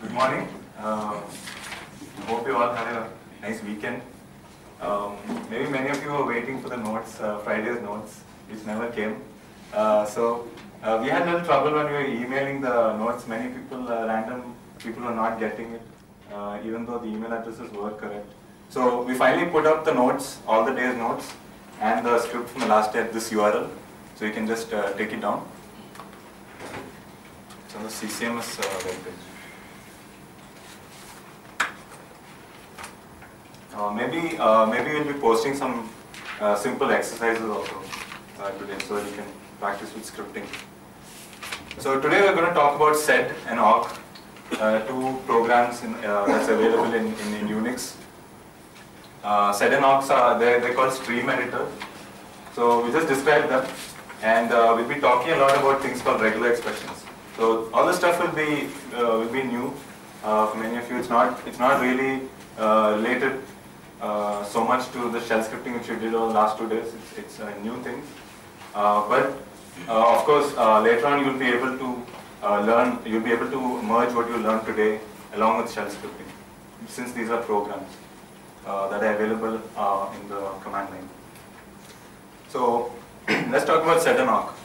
Good morning. Uh, hope you all had a nice weekend. Um, maybe many of you were waiting for the notes, uh, Friday's notes, which never came. Uh, so uh, we had a little trouble when we were emailing the notes. Many people, uh, random people, were not getting it, uh, even though the email addresses were correct. So we finally put up the notes, all the day's notes, and the script from the last day at this URL. So you can just take it down. It's on the CCMS webpage. Maybe uh, maybe we'll be posting some uh, simple exercises also uh, today, so you can practice with scripting. So today we're going to talk about sed and awk, uh, two programs in, uh, that's available in, in, in Unix. Uh, sed and awk are they're, they're called stream editors. So we just described them, and uh, we'll be talking a lot about things called regular expressions. So all this stuff will be uh, will be new uh, for many of you. It's not it's not really uh, related uh, so much to the shell scripting which we did over the last two days. It's, it's a new thing. Uh, but uh, of course, uh, later on you'll be able to uh, learn, you'll be able to merge what you learned today along with shell scripting, since these are programs that are available in the command line. So let's talk about awk.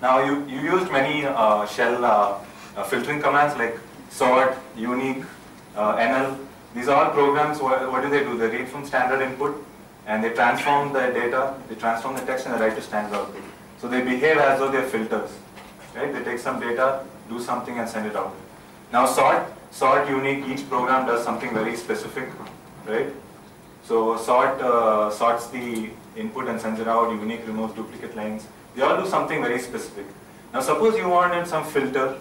Now you, you used many shell filtering commands like sort, unique, NL. These are all programs, what, what do they do? They read from standard input and they transform the data, they transform the text and they write to standard output. So they behave as though they're filters, right? They take some data, do something and send it out. Now sort, sort, unique, each program does something very specific, right? So sort uh, sorts the input and sends it out, unique removes duplicate lines. They all do something very specific. Now suppose you wanted some filter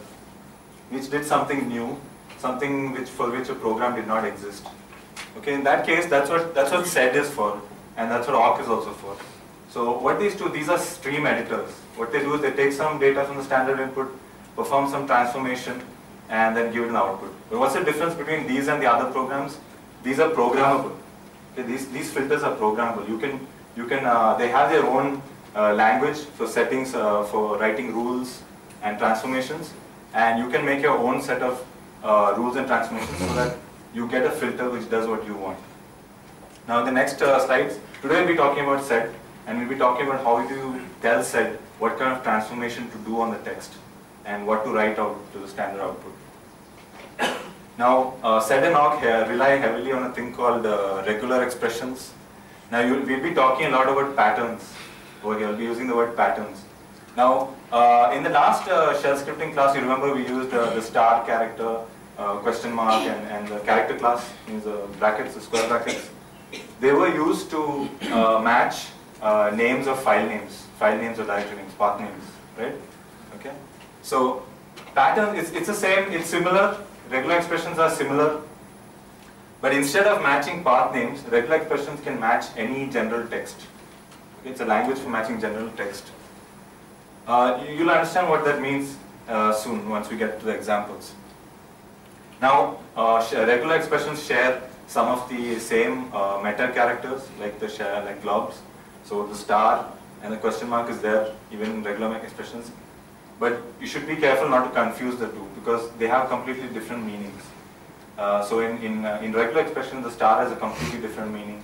which did something new, something which for which a program did not exist. Okay, in that case, that's what that's what sed is for, and that's what awk is also for. So what these two, these are stream editors. What they do is they take some data from the standard input, perform some transformation, and then give it an output. But what's the difference between these and the other programs? These are programmable. Okay, these these filters are programmable. You can you can uh, they have their own uh, language for settings uh, for writing rules and transformations, and you can make your own set of uh, rules and transformations so that you get a filter which does what you want. Now the next uh, slides, today we'll be talking about sed, and we'll be talking about how you tell sed what kind of transformation to do on the text, and what to write out to the standard output. Now, uh, sed and awk here rely heavily on a thing called uh, regular expressions. Now, we'll be talking a lot about patterns over here. We'll be using the word patterns. Now, uh, in the last uh, shell scripting class, you remember we used uh, the star character, uh, question mark, and, and the character class, means the brackets, the square brackets. They were used to uh, match uh, names of file names, file names or directory names, path names, right? Okay. So, pattern, it's, it's the same, it's similar, regular expressions are similar, but instead of matching path names, regular expressions can match any general text. Okay, It's a language for matching general text. Uh, you- you'll understand what that means uh, soon once we get to the examples. Now, uh, regular expressions share some of the same uh, meta characters like the share, like globs. So the star and the question mark is there even in regular expressions. But you should be careful not to confuse the two because they have completely different meanings. Uh, so in in, uh, in regular expression, the star has a completely different meaning.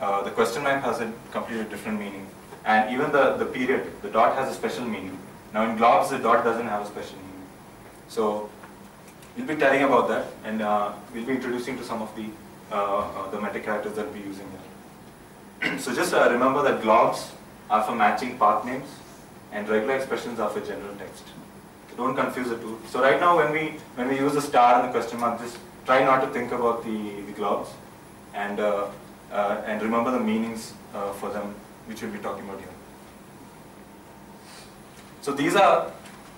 Uh, the question mark has a completely different meaning, and even the the period, the dot has a special meaning. Now in globs, the dot doesn't have a special meaning. So we'll be telling about that, and uh, we'll be introducing to some of the uh, uh, the meta characters that we'll be using here. so just uh, remember that globs are for matching path names, and regular expressions are for general text. So don't confuse the two. So right now, when we when we use the star and the question mark, just try not to think about the the globs, and and remember the meanings for them, which we'll be talking about here. So these are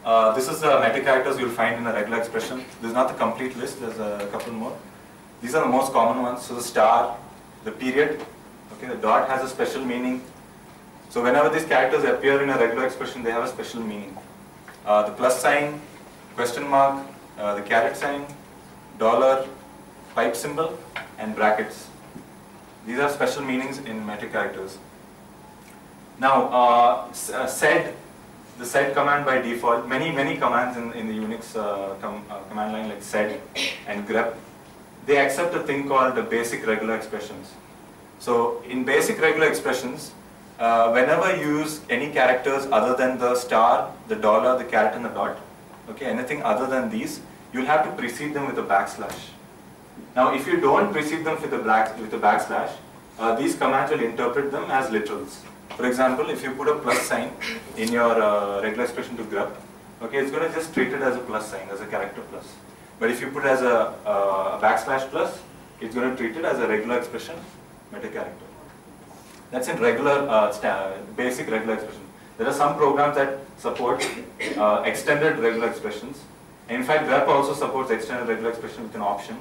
uh, this is the meta characters you'll find in a regular expression. This is not the complete list. There's a couple more. These are the most common ones. So the star, the period, okay, the dot has a special meaning. So whenever these characters appear in a regular expression, they have a special meaning. Uh, the plus sign, question mark, uh, the caret sign, dollar, pipe symbol, and brackets. These are special meanings in meta characters. Now, uh, uh, sed the sed command by default, many, many commands in, in the Unix uh, com, uh, command line like sed and grep, they accept a thing called the basic regular expressions. So in basic regular expressions, uh, whenever you use any characters other than the star, the dollar, the caret and the dot, okay, anything other than these, you'll have to precede them with a backslash. Now if you don't precede them with a, black, with a backslash, uh, these commands will interpret them as literals. For example, if you put a plus sign in your uh, regular expression to grep, okay, it's going to just treat it as a plus sign, as a character plus. But if you put as a, uh, a backslash plus, it's going to treat it as a regular expression meta character. That's in regular, uh, basic regular expression. There are some programs that support uh, extended regular expressions. In fact, grep also supports extended regular expression with an option,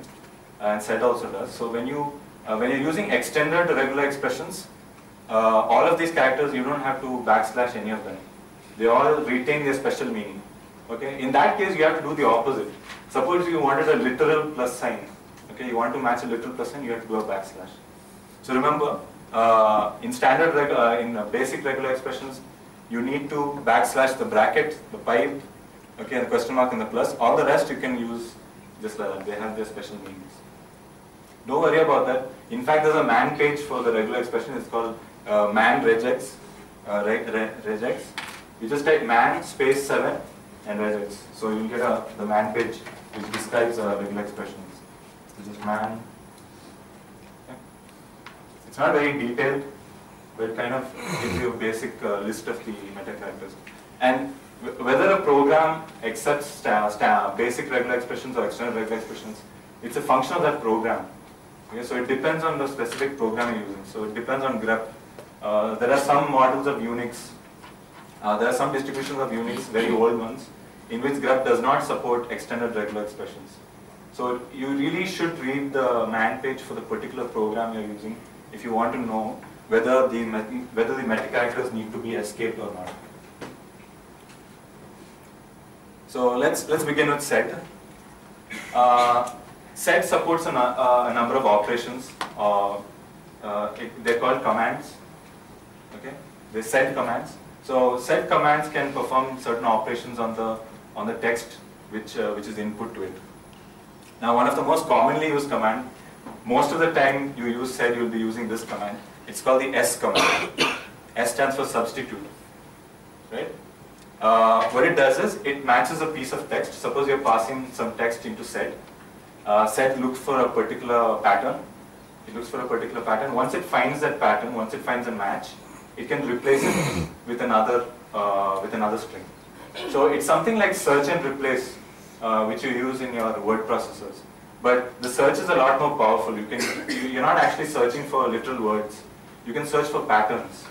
and sed also does. So when you uh, when you're using extended regular expressions, uh, all of these characters you don't have to backslash any of them. They all retain their special meaning. Okay. In that case, you have to do the opposite. Suppose you wanted a literal plus sign. Okay, you want to match a literal plus sign, you have to do a backslash. So remember, uh, in standard, uh, in uh, basic regular expressions, you need to backslash the bracket, the pipe, okay, the question mark and the plus. All the rest you can use just like that. They have their special meanings. Don't worry about that. In fact, there's a man page for the regular expression. It's called uh, man regex. Uh, re re regex. You just type man space 7 and regex. So you'll get a, the man page which describes uh, regular expressions. This is man. Okay. It's not very detailed, but it kind of gives you a basic uh, list of the meta characters. And whether a program accepts basic regular expressions or external regular expressions, it's a function of that program. Okay, so it depends on the specific program you're using. So it depends on grep. Uh, there are some models of Unix, uh, there are some distributions of Unix, very old ones, in which grep does not support extended regular expressions. So you really should read the man page for the particular program you're using if you want to know whether the whether the meta characters need to be escaped or not. So let's let's begin with sed. Uh, Sed supports a, a number of operations. Uh, uh, it, they're called commands. They sed commands. So sed commands can perform certain operations on the on the text which uh, which is input to it. Now, one of the most commonly used command. Most of the time you use sed, you'll be using this command. It's called the S command. S stands for substitute. Right? Uh, what it does is it matches a piece of text. Suppose you're passing some text into sed uh, sed looks for a particular pattern. It looks for a particular pattern. Once it finds that pattern, once it finds a match, it can replace it with another uh, with another string. So it's something like search and replace, uh, which you use in your word processors. But the search is a lot more powerful. You can you're not actually searching for literal words. You can search for patterns,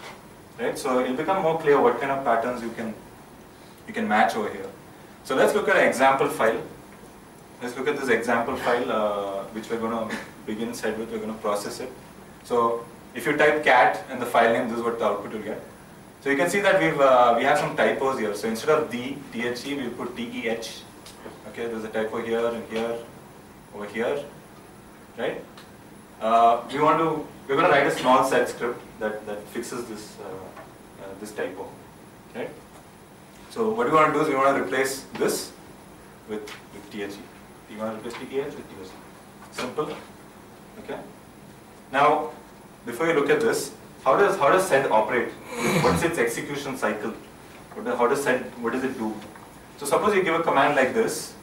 right? So it'll become more clear what kind of patterns you can you can match over here. So let's look at an example file. Let's look at this example file uh, which we're going to begin sed with, we're going to process it. So if you type cat and the file name, this is what the output will get. So you can see that we've, uh, we have some typos here. So instead of the, THE, we put TEH. Okay, there's a typo here and here, over here, right? Uh, we want to, we're going to write a small sed script that, that fixes this, uh, uh, this typo, right? So what we want to do is we want to replace this with, with THE. You want to replace TTH with TOC. Simple. Okay. Now, before you look at this, how does how does sed operate? What's its execution cycle? What how does sed what does it do? So suppose you give a command like this.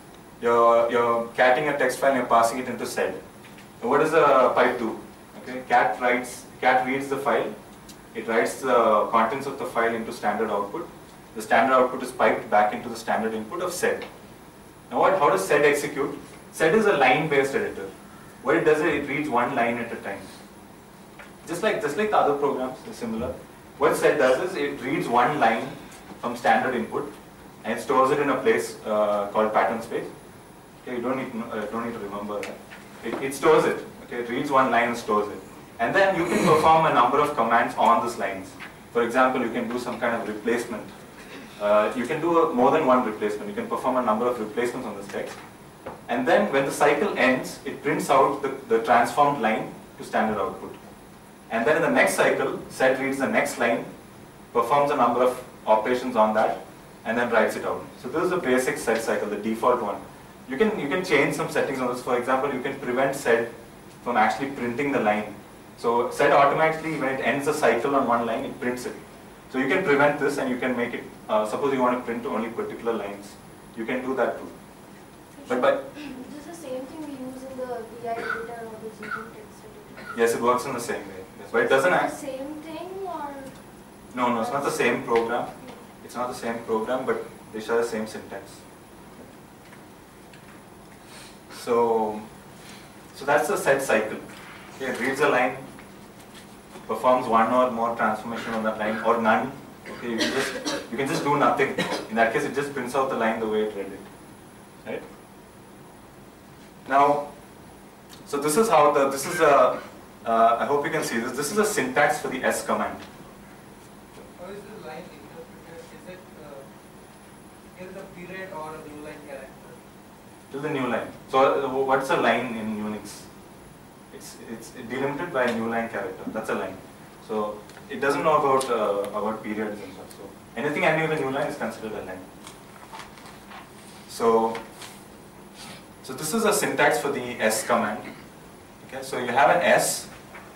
You're you're catting a text file and you're passing it into sed. So what does the pipe do? Okay, cat writes cat reads the file. It writes the contents of the file into standard output. The standard output is piped back into the standard input of sed. Now what, how does sed execute? Sed is a line-based editor. What it does is it reads one line at a time. Just like, just like the other programs, similar. What sed does is it reads one line from standard input and stores it in a place uh, called pattern space. Okay, you don't need, uh, don't need to remember that. It, it stores it. Okay, it reads one line and stores it. And then you can perform a number of commands on these lines. For example, you can do some kind of replacement uh, you can do a, more than one replacement. You can perform a number of replacements on this text. And then when the cycle ends, it prints out the, the transformed line to standard output. And then in the next cycle, sed reads the next line, performs a number of operations on that, and then writes it out. So this is the basic sed cycle, the default one. You can, you can change some settings on this. For example, you can prevent sed from actually printing the line. So sed automatically, when it ends the cycle on one line, it prints it. So you can prevent this and you can make it, uh, suppose you want to print only particular lines, you can do that too. But, but This is the same thing we use in the vi editor or the GTEM text editor. yes, it works in the same way. But it doesn't act, the same thing or? no, no, it's not the same program. It's not the same program, but they share the same syntax. So, so that's the sed cycle. Okay, it reads a line, performs one or more transformation on that line, or none. Okay, you can just you can just do nothing. In that case, it just prints out the line the way it read it. Right? Now, so this is how the this is a. Uh, I hope you can see this. This is a syntax for the S command. How is the line interpreted? Is it uh, the period or a new line character? to the new line. So uh, what's a line in Unix? It's it's delimited by a new line character. That's a line. So it doesn't know about uh, about periods and stuff. So anything ending with a new line is considered a line. So so this is a syntax for the S command. Okay, so you have an S,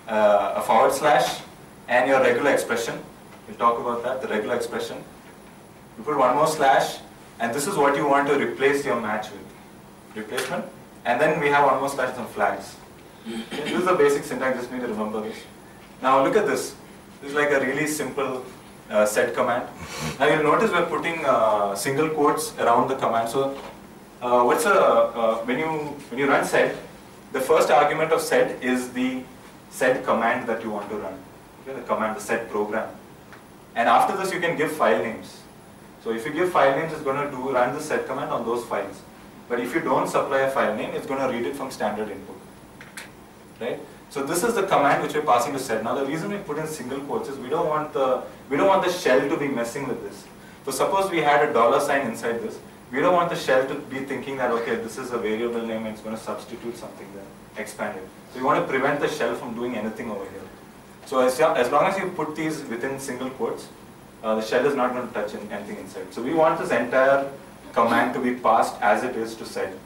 uh, a forward slash, and your regular expression. We'll talk about that. The regular expression. You put one more slash, and this is what you want to replace your match with replacement. And then we have one more slash and flags. This is the basic syntax, just need to remember this. Now look at this. This is like a really simple uh, sed command. Now you'll notice we're putting uh, single quotes around the command. So uh, what's a, uh, when you when you run sed, the first argument of sed is the sed command that you want to run. Okay, the command, the sed program. And after this you can give file names. So if you give file names, it's going to do run the sed command on those files. But if you don't supply a file name, it's going to read it from standard input. Right? So this is the command which we're passing to sed. Now the reason we put in single quotes is we don't want the we don't want the shell to be messing with this. So suppose we had a dollar sign inside this, we don't want the shell to be thinking that okay, this is a variable name and it's going to substitute something there, expand it. So you want to prevent the shell from doing anything over here. So as, as long as you put these within single quotes, uh, the shell is not going to touch in, anything inside. So we want this entire command to be passed as it is to sed.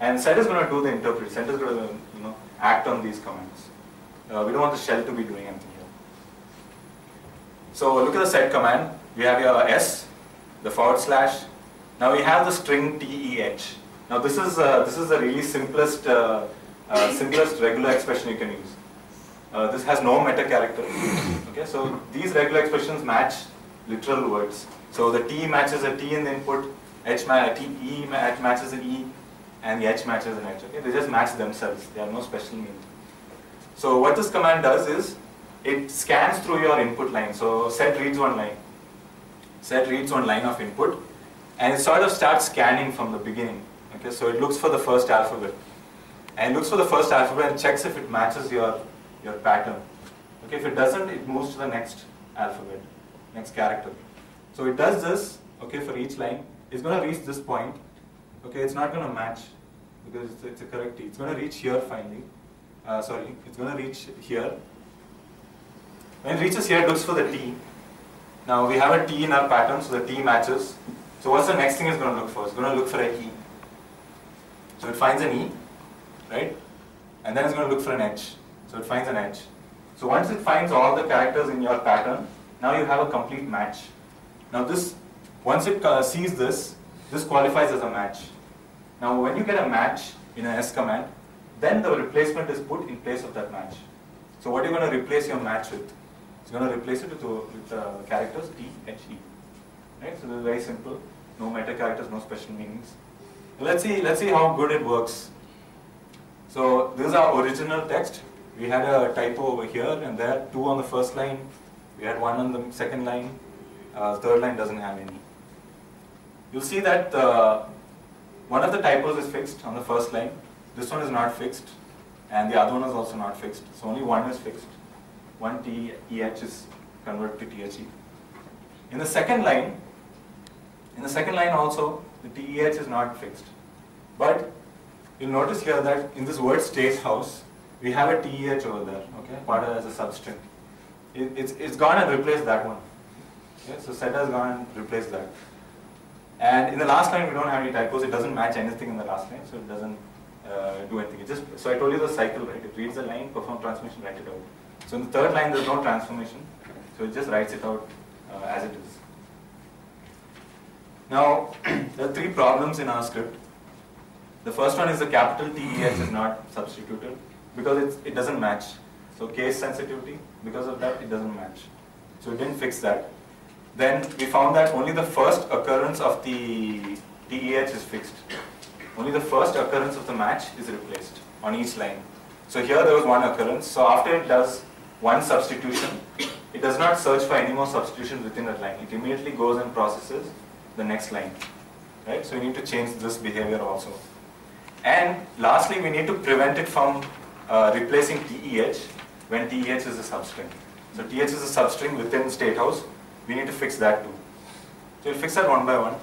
And sed is going to do the interpret. Sed is going to you know act on these commands. Uh, we don't want the shell to be doing anything here. So look at the sed command. We have your s, the forward slash. Now we have the string teh. Now this is uh, this is the really simplest uh, uh, simplest regular expression you can use. Uh, this has no meta character. Okay, so these regular expressions match literal words. So the t matches a t in the input, h ma t e ma- matches an e, and the h matches an h. Okay, they just match themselves. They have no special meaning. So what this command does is it scans through your input line. So sed reads one line. Sed reads one line of input, and it sort of starts scanning from the beginning. Okay, so it looks for the first alphabet, and it looks for the first alphabet and checks if it matches your your pattern. Okay, if it doesn't, it moves to the next alphabet, next character. So it does this. Okay, for each line, it's going to reach this point. Okay, it's not going to match because it's, it's a correct T. It's going to reach here finally. Uh, sorry, it's going to reach here. When it reaches here, it looks for the T. Now we have a T in our pattern, so the T matches. So what's the next thing it's going to look for? It's going to look for a E. So it finds an E, right? And then it's going to look for an H. So it finds an H. So once it finds all the characters in your pattern, now you have a complete match. Now this, once it uh, sees this, this qualifies as a match. Now when you get a match in an S command, then the replacement is put in place of that match. So what are you going to replace your match with? It's going to replace it with, with uh, characters T, H, E. Right? So this is very simple. No meta characters, no special meanings. Let's see, let's see how good it works. So this is our original text. We had a typo over here and there, two on the first line. We had one on the second line. Uh, third line doesn't have any. You'll see that uh, one of the typos is fixed on the first line. This one is not fixed, and the other one is also not fixed. So only one is fixed. One T E H is converted to T H E. In the second line, in the second line also, the T E H is not fixed. But you'll notice here that in this word stage house, we have a TEH over there, okay, part of as a substring. It, it's, it's gone and replaced that one. Okay, so sed has gone and replaced that. And in the last line, we don't have any typos. It doesn't match anything in the last line, so it doesn't uh, do anything. It just so I told you the cycle, right? It reads the line, perform transformation, write it out. So in the third line, there's no transformation, so it just writes it out uh, as it is. Now, there are three problems in our script. The first one is the capital TEH is not substituted because it's, it doesn't match. So case sensitivity, because of that, it doesn't match. So we didn't fix that. Then we found that only the first occurrence of the TEH is fixed. Only the first occurrence of the match is replaced on each line. So here there was one occurrence. So after it does one substitution, it does not search for any more substitutions within that line. It immediately goes and processes the next line. Right? So we need to change this behavior also. And lastly, we need to prevent it from uh, replacing TEH when TEH is a substring. So TH is a substring within state house. We need to fix that too. So we'll fix that one by one.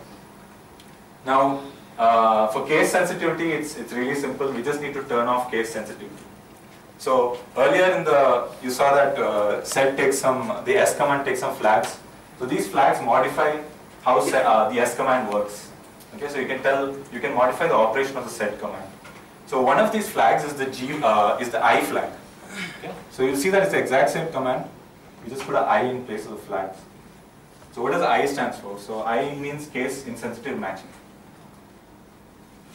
Now, uh, for case sensitivity, it's, it's really simple. We just need to turn off case sensitivity. So earlier in the, you saw that uh, sed takes some, the S command takes some flags. So these flags modify how sed, uh, the S command works. Okay, so you can tell, you can modify the operation of the sed command. So one of these flags is the G, uh, is the I flag. Okay? So you'll see that it's the exact same command. You just put an I in place of the flags. So what does I stands for? So I means case insensitive matching.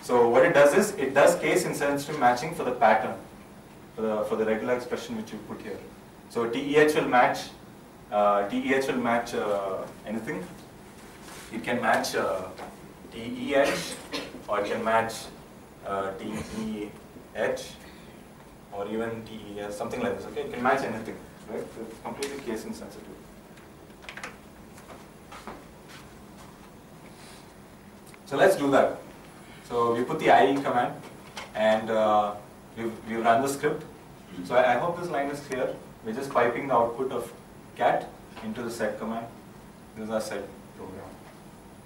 So what it does is, it does case insensitive matching for the pattern, for the, for the regular expression which you put here. So TEH will match, uh, TEH will match uh, anything. It can match uh, TEH or it can match uh, TEH or even TES, something like this, okay? It can match anything, right? So it's completely case insensitive. So let's do that. So we put the IE command and uh, we've, we've run the script. So I, I hope this line is clear. We're just piping the output of cat into the sed command. This is our sed.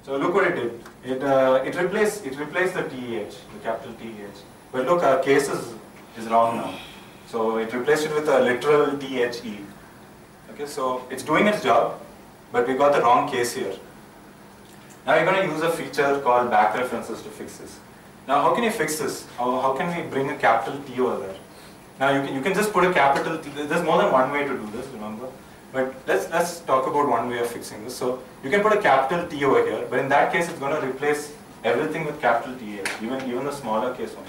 So look what it did. It, uh, it, replaced, it replaced the TEH, the capital TEH. But look, our case is, is wrong now. So it replaced it with a literal THE. Okay, so it's doing its job, but we got the wrong case here. Now we're going to use a feature called back references to fix this. Now how can you fix this? How, how can we bring a capital T over there? Now you can, you can just put a capital T, there's more than one way to do this, remember? But let's, let's talk about one way of fixing this. So you can put a capital T over here, but in that case it's going to replace everything with capital T, even, even the smaller case one.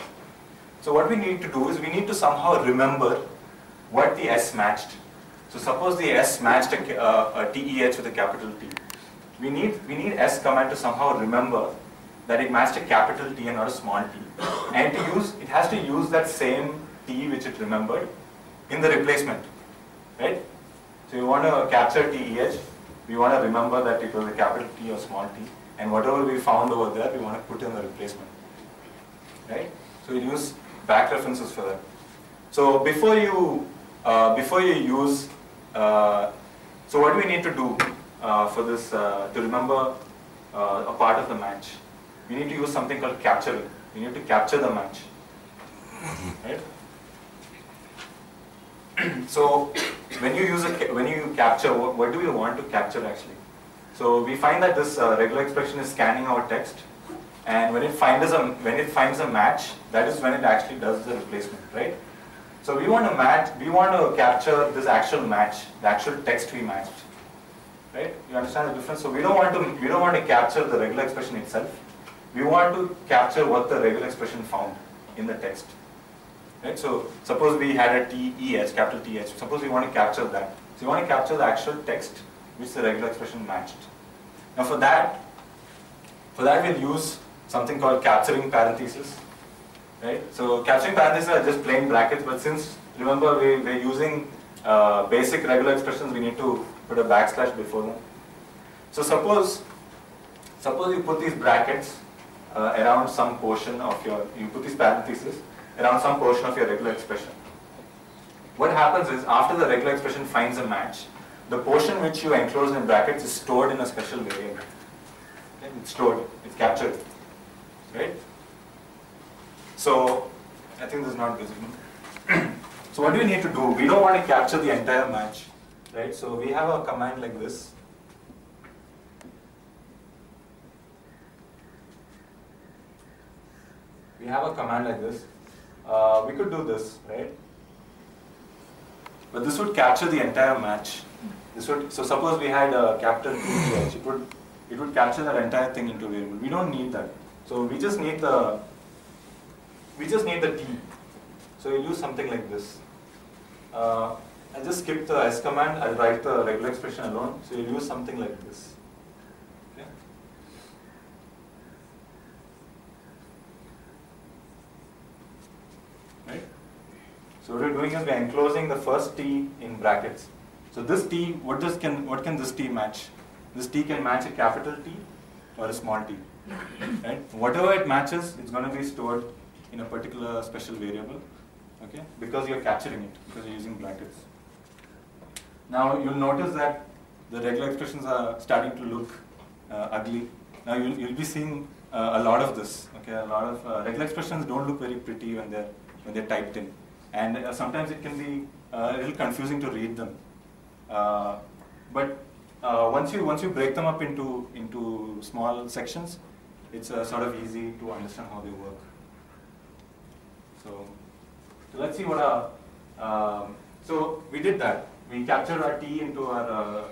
So what we need to do is we need to somehow remember what the S matched. So suppose the S matched a, uh, a TEH with a capital T. We need, we need S command to somehow remember that it matched a capital T and not a small t. And to use, it has to use that same T which it remembered in the replacement, right? So we want to capture TEH, we want to remember that it was a capital T or small t, and whatever we found over there, we want to put in the replacement, right? So we use back references for that. So before you, uh, before you use, uh, so what do we need to do uh, for this, uh, to remember uh, a part of the match? We need to use something called capture. We need to capture the match, right? so when you use a when you capture what, what, do you want to capture actually? So we find that this uh, regular expression is scanning our text. And when it finds a when it finds a match that is when it actually does the replacement right? So we want to match we want to capture this actual match the actual text we matched right? You understand the difference? So we don't want to we don't want to capture the regular expression itself. We want to capture what the regular expression found in the text Right? So suppose we had a TEH, capital TH. Suppose we want to capture that. So you want to capture the actual text which the regular expression matched. Now for that, for that we'll use something called capturing parentheses. Right? So capturing parentheses are just plain brackets, but since remember we, we're using uh, basic regular expressions, we need to put a backslash before them. So suppose, suppose you put these brackets uh, around some portion of your, you put these parentheses, around some portion of your regular expression. What happens is after the regular expression finds a match, the portion which you enclose in brackets is stored in a special variable. Okay? It's stored, it's captured, right? So, I think this is not visible. so what do we need to do? We don't want to capture the entire match, right? So we have a command like this. We have a command like this, uh, we could do this, right? But this would capture the entire match. This would so suppose we had a H, it would it would capture that entire thing into variable. We don't need that. So we just need the we just need the T. So we'll use something like this. Uh, I'll just skip the S command, I'll write the regular expression alone. So you'll use something like this. Okay? Right? So what we're doing is we're enclosing the first T in brackets. So this T, what does can what can this T match? This T can match a capital T or a small t. Right? Whatever it matches, it's going to be stored in a particular special variable. Okay? Because you're capturing it, because you're using brackets. Now you'll notice that the regular expressions are starting to look uh, ugly. Now you'll, you'll be seeing uh, a lot of this. Okay, a lot of uh, regular expressions don't look very pretty when they're when they're typed in, and uh, sometimes it can be uh, a little confusing to read them. Uh, but uh, once you once you break them up into into small sections, it's sort of easy to understand how they work. So, so let's see what our um, so we did that. We captured our t into our uh,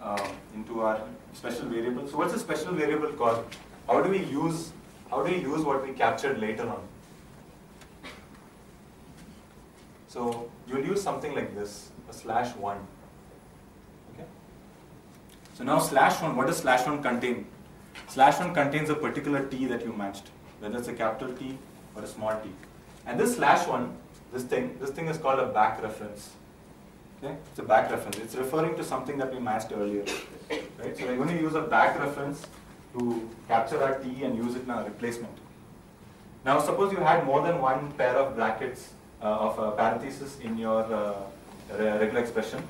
uh, into our special variable. So what's a special variable called? How do we use how do we use what we captured later on? So you'll use something like this, a slash one. Okay. So now slash one, what does slash one contain? Slash one contains a particular t that you matched, whether it's a capital T or a small t. And this slash one, this thing, this thing is called a back reference. Okay, it's a back reference. It's referring to something that we matched earlier. Right? So we're going to use a back reference to capture our t and use it in our replacement. Now suppose you had more than one pair of brackets of uh, parentheses in your uh, regular expression.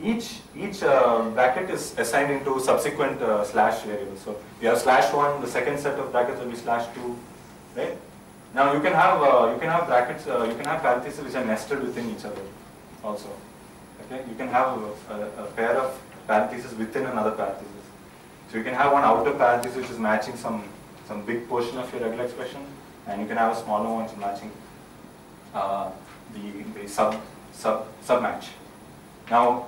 Each each uh, bracket is assigned into subsequent uh, slash variables. So you have slash one, the second set of brackets will be slash two, right? Now you can have uh, you can have brackets, uh, you can have parentheses which are nested within each other, also. Okay, you can have a, a, a pair of parentheses within another parenthesis. So you can have one outer parenthesis which is matching some some big portion of your regular expression, and you can have a smaller one which is matching uh, the, the sub, sub, sub match. Now,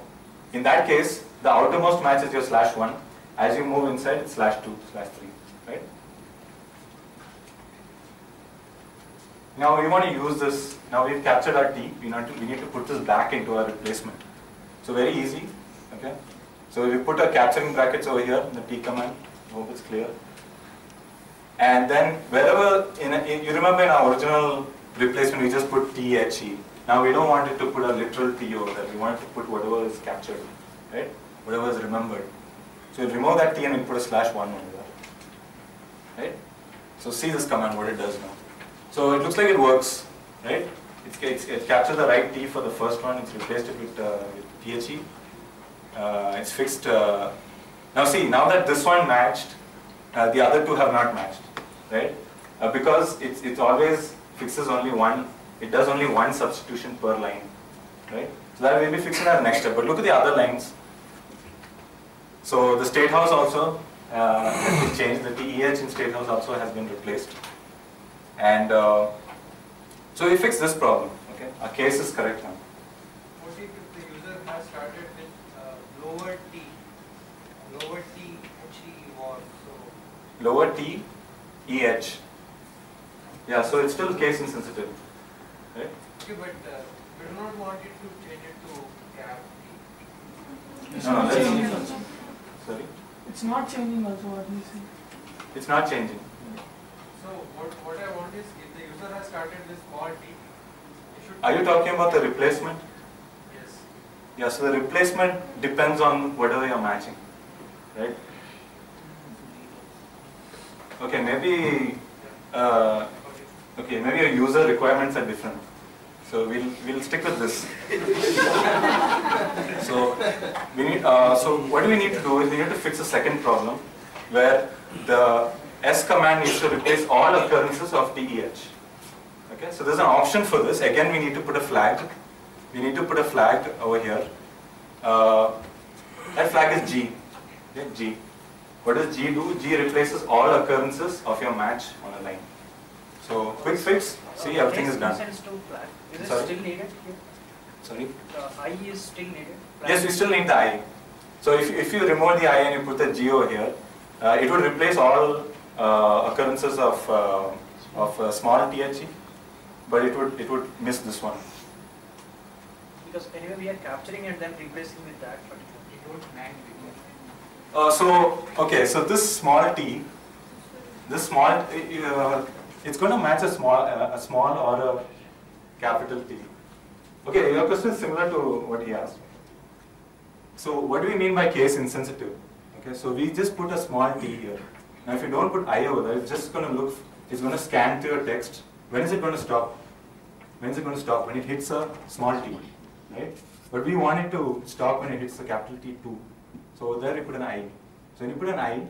in that case, the outermost match is your slash 1. As you move inside, it's slash 2, slash 3, right? Now, we want to use this. Now, we've captured our T. We need, to, we need to put this back into our replacement. So, very easy, okay? So, we put our capturing brackets over here the T command. Hope it's clear. And then wherever, in, in you remember in our original replacement, we just put THE. Now we don't want it to put a literal T over there. We want it to put whatever is captured, right? Whatever is remembered. So we'll remove that T and we put a slash 1 over there. Right? So see this command, what it does now. So it looks like it works, right? It's, it's, it captures the right T for the first one, it's replaced it with, uh, with THE. Uh, it's fixed. Uh, now see, now that this one matched, uh, the other two have not matched, right? Uh, because it's, it's always fixes only one, it does only one substitution per line, right? So that will be fixing our next step. But look at the other lines. So the state house also uh, has been changed. The TEH in state house also has been replaced. And uh, so we fix this problem. Okay, our case is correct now. What if the user has started with uh, lower t, lower t, he was so Lower T, EH. Yeah, so it's still case insensitive, right? okay, but uh, we do not want it to change it to cap. It's No, no, not changing also. Sorry, It's not changing also what we say. it's not changing. So what what I want is if the user has started with small t, should. Are you talking about the replacement? Yes. Yeah, so the replacement depends on whatever you're matching, right? Okay, maybe, uh, Okay. maybe your user requirements are different. So we'll, we'll stick with this. so we need, uh, so what do we need to do is we need to fix a second problem where the S command needs to replace all occurrences of TEH. Okay, so there's an option for this. Again, we need to put a flag. We need to put a flag over here. Uh, that flag is G. Okay, G. What does G do? G replaces all occurrences of your match on a line. So quick fix, see everything is done. Flag, is it Sorry? still needed here? Sorry? The I is still needed? Yes, we still need the I. So if, if you remove the I and you put the G over here, uh, it would replace all uh, occurrences of, uh, of uh, small THE, but it would, it would miss this one. Because anyway, we are capturing and then replacing with that particular. It won't match Uh, so, okay, so this small t, this small, uh, it's going to match a small, uh, a small or a capital T. Okay, your question is similar to what he asked. So what do we mean by case insensitive? Okay, so we just put a small t here. Now if you don't put i over there, it's just going to look, it's going to scan through your text. When is it going to stop? When is it going to stop? When it hits a small t, right? But we want it to stop when it hits the capital T too. So there you put an I. So when you put an I,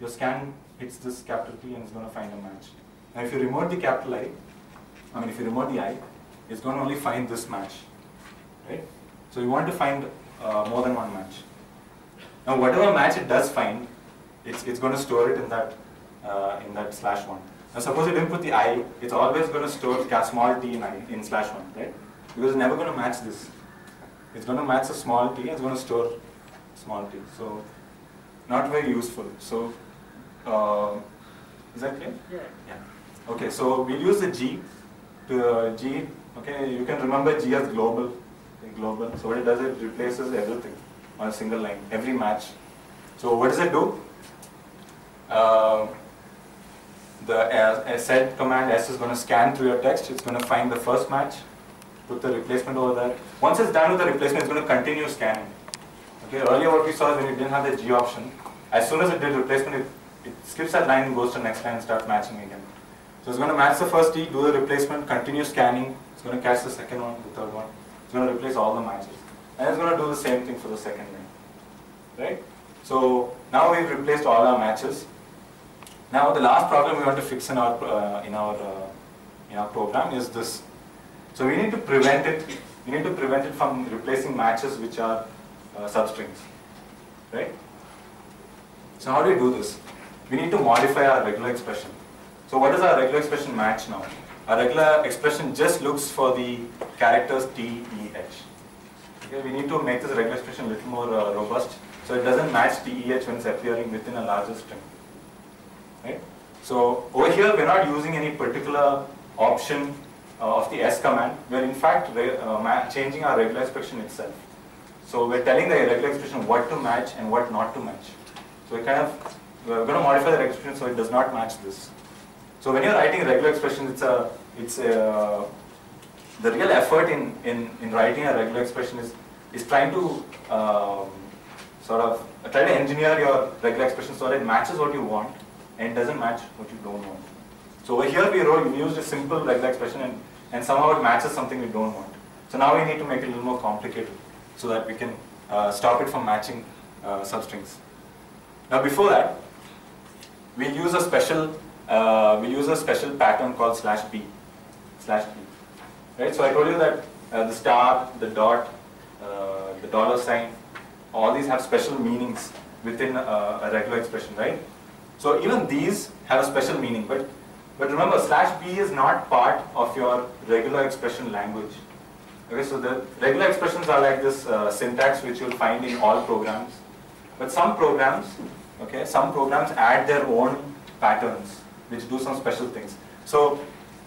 your scan hits this capital T and it's going to find a match. Now if you remove the capital I, I mean if you remove the I, it's going to only find this match, right? So you want to find uh, more than one match. Now whatever match it does find, it's, it's going to store it in that uh, in that slash one. Now suppose you didn't put the I, it's always going to store small t in I in slash one, right? Because it's never going to match this. It's going to match a small t, it's going to store small t. So not very useful. So uh, is that clear? Yeah. Yeah. Okay, so we'll use the G to uh, G. Okay, you can remember G as global. Global. So what it does, it replaces everything on a single line, every match. So what does it do? Uh, the uh, sed command S is going to scan through your text. It's going to find the first match, put the replacement over there. Once it's done with the replacement, it's going to continue scanning. Okay, earlier what we saw is when you didn't have the G option, as soon as it did replacement, it, it skips that line and goes to the next line and starts matching again. So it's going to match the first T, do the replacement, continue scanning. It's going to catch the second one, the third one. It's going to replace all the matches. And it's going to do the same thing for the second line. Right? So now we've replaced all our matches. Now the last problem we want to fix in our uh, in our uh, in our program is this. So we need to prevent it. We need to prevent it from replacing matches which are uh, substrings, right? So how do we do this? We need to modify our regular expression. So what does our regular expression match now? Our regular expression just looks for the characters T, E, H. Okay, we need to make this regular expression a little more uh, robust, so it doesn't match T, E, H when it's appearing within a larger string. Right? So over here, we're not using any particular option uh, of the S command. We're in fact uh, changing our regular expression itself. So we're telling the regular expression what to match and what not to match. So we kind of we're going to modify the regular expression so it does not match this. So when you're writing regular expression, it's a it's a the real effort in, in, in writing a regular expression is is trying to um, sort of try to engineer your regular expression so that it matches what you want and doesn't match what you don't want. So over here we wrote we used a simple regular expression and, and somehow it matches something we don't want. So now we need to make it a little more complicated so that we can uh, stop it from matching uh, substrings. Now before that, we use a special uh, we use a special pattern called slash b slash b. Right. So I told you that uh, the star, the dot, uh, the dollar sign, all these have special meanings within uh, a regular expression, right? So even these have a special meaning, but but remember slash b is not part of your regular expression language. Okay, so the regular expressions are like this uh, syntax which you'll find in all programs. But some programs, okay, some programs add their own patterns which do some special things. So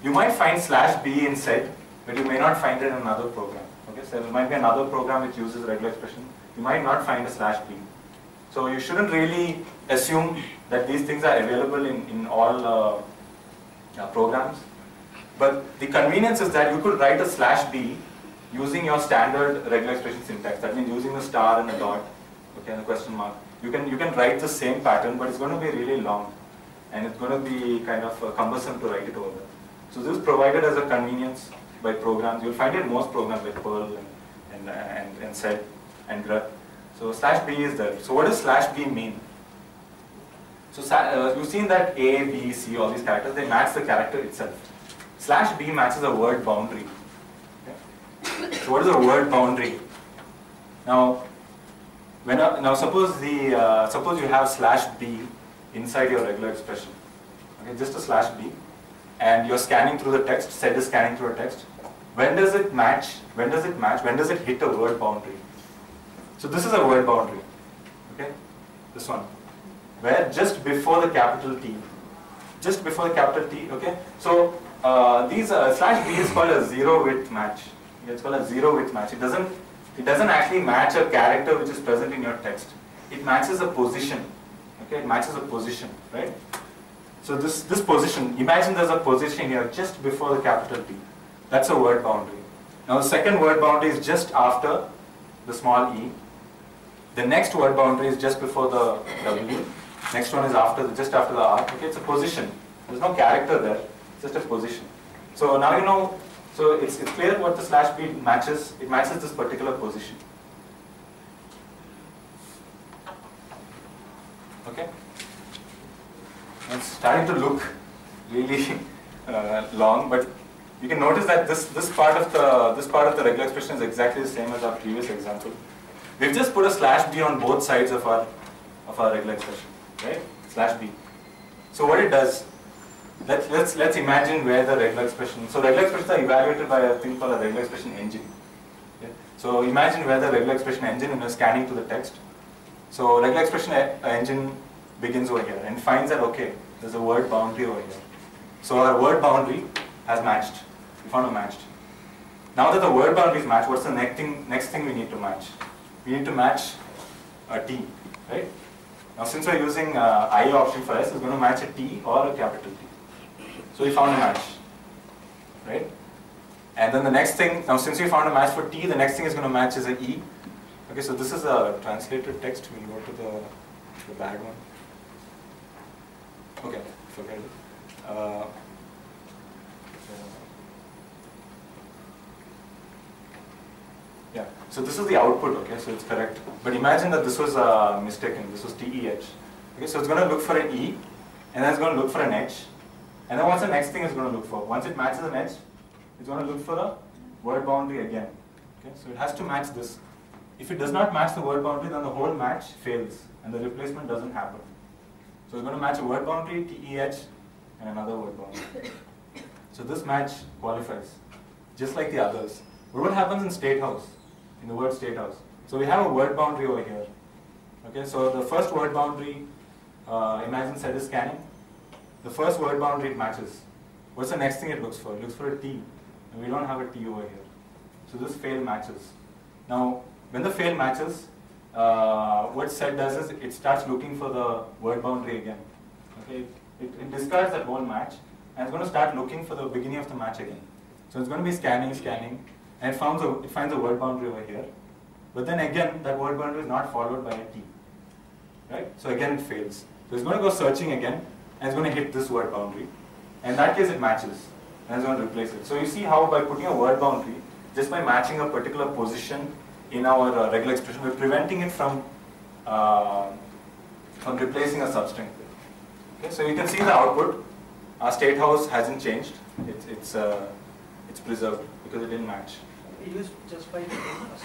you might find slash b in sed, but you may not find it in another program. Okay, so there might be another program which uses regular expression. You might not find a slash b. So you shouldn't really assume that these things are available in, in all uh, uh, programs. But the convenience is that you could write a slash b using your standard regular expression syntax. That means using the star and the dot, okay, and the question mark. You can you can write the same pattern, but it's going to be really long, and it's going to be kind of uh, cumbersome to write it over. So this is provided as a convenience by programs. You'll find it most programs like Perl and and and, and Sed and Grep. So slash b is there. So what does slash b mean? So uh, you've seen that A, B, C, all these characters, they match the character itself. Slash B matches a word boundary. Okay? So what is a word boundary? Now, when now suppose the uh, suppose you have slash B inside your regular expression. Okay, just a slash B. and you're scanning through the text, sed is scanning through a text, when does it match, when does it match, when does it hit a word boundary? So this is a word boundary, okay? This one, where just before the capital T, just before the capital T, okay? So uh, these uh, slash B is called a zero width match. It's called a zero width match. It doesn't, it doesn't actually match a character which is present in your text. It matches a position, okay? It matches a position, right? So this, this position, imagine there's a position here just before the capital T. That's a word boundary. Now the second word boundary is just after the small e. The next word boundary is just before the W. Next one is after the, just after the R. Okay, it's a position. There's no character there. It's just a position. So now you know. So it's, it's clear what the slash B matches. It matches this particular position. Okay. It's starting to look really uh, long, but you can notice that this, this part of the this part of the regular expression is exactly the same as our previous example. We've just put a slash b on both sides of our of our regular expression, right? Slash b. So what it does, let's let's let's imagine where the regular expression. So regular expressions are evaluated by a thing called a regular expression engine. So imagine where the regular expression engine is scanning to the text. So regular expression e- engine begins over here and finds that okay, there's a word boundary over here. So our word boundary has matched. We found a matched. Now that the word boundary is matched, what's the next thing, next thing we need to match? We need to match a T, right? Now since we're using uh, I option for S, it's going to match a T or a capital T. So we found a match, right? And then the next thing, now since we found a match for T, the next thing is going to match is a E. Okay, so this is a translated text. We'll go to the, the bad one. Okay, forget it. Uh, Yeah, so this is the output, okay, so it's correct. But imagine that this was uh, mistaken, this was TEH. Okay, so it's going to look for an E, and then it's going to look for an H. And then what's the next thing it's going to look for? Once it matches an H, it's going to look for a word boundary again. Okay, so it has to match this. If it does not match the word boundary, then the whole match fails, and the replacement doesn't happen. So it's going to match a word boundary, TEH, and another word boundary. So this match qualifies, just like the others. But what happens in State House, in the word State House? So we have a word boundary over here. Okay, so the first word boundary, uh, imagine sed is scanning. The first word boundary it matches. What's the next thing it looks for? It looks for a T, and we don't have a T over here. So this fail matches. Now, when the fail matches, uh, what sed does is it starts looking for the word boundary again. Okay, it, it discards that whole match and it's going to start looking for the beginning of the match again. So it's going to be scanning, scanning, and it finds a, it finds a word boundary over here. But then again, that word boundary is not followed by a T. Right? So again, it fails. So it's going to go searching again, and it's going to hit this word boundary. And in that case, it matches, and it's going to replace it. So you see how by putting a word boundary, just by matching a particular position in our uh, regular expression, we're preventing it from uh, from replacing a substring. Okay, so you can see the output. Our state house hasn't changed. It's it's uh, it's preserved because it didn't match. Used just by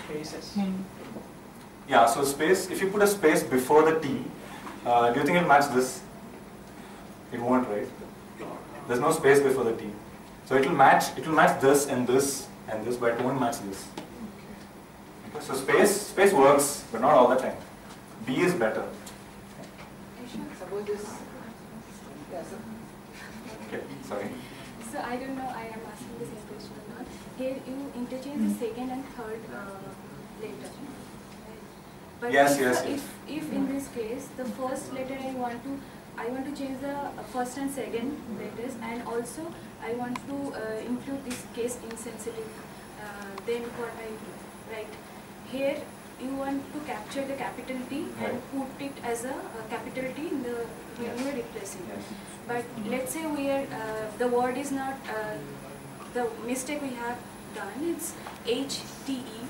spaces. Hmm. Yeah. So space. If you put a space before the T, uh, do you think it'll match this? It won't, right? There's no space before the T. So it'll match. It'll match this and this and this, but it won't match this. So space space works, but not all the time. B is better. Suppose this, yes, Okay. Sorry. So I don't know, I am asking the same question or not. Here you interchange the second and third uh, letter. But Yes, if, yes, if, yes. if in this case, the first letter I want to, I want to change the uh, first and second letters and also I want to uh, include this case insensitive, uh, then what I do, right? Here you want to capture the capital T and put it as a, uh capital T in the, when Yes. you are replacing. Yes. But let's say we are, uh, the word is not, uh, the mistake we have done, it's HTE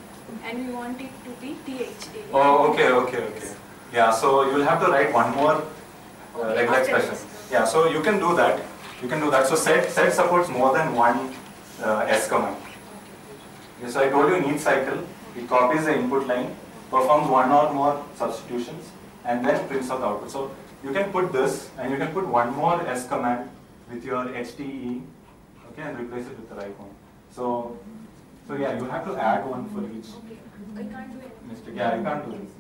and we want it to be THA. Oh, okay, okay, okay. Yeah, so you'll have to write one more uh, Okay, regular expression. Yeah, so you can do that. You can do that. So sed sed supports more than one uh, S command. Okay, so I told you neat cycle. It copies the input line, performs one or more substitutions, and then prints out the output. So you can put this, and you can put one more S command with your HTE, okay, and replace it with the right one. So, so yeah, you have to add one for each Okay, I can't do anything. mistake. Yeah, you can't do this.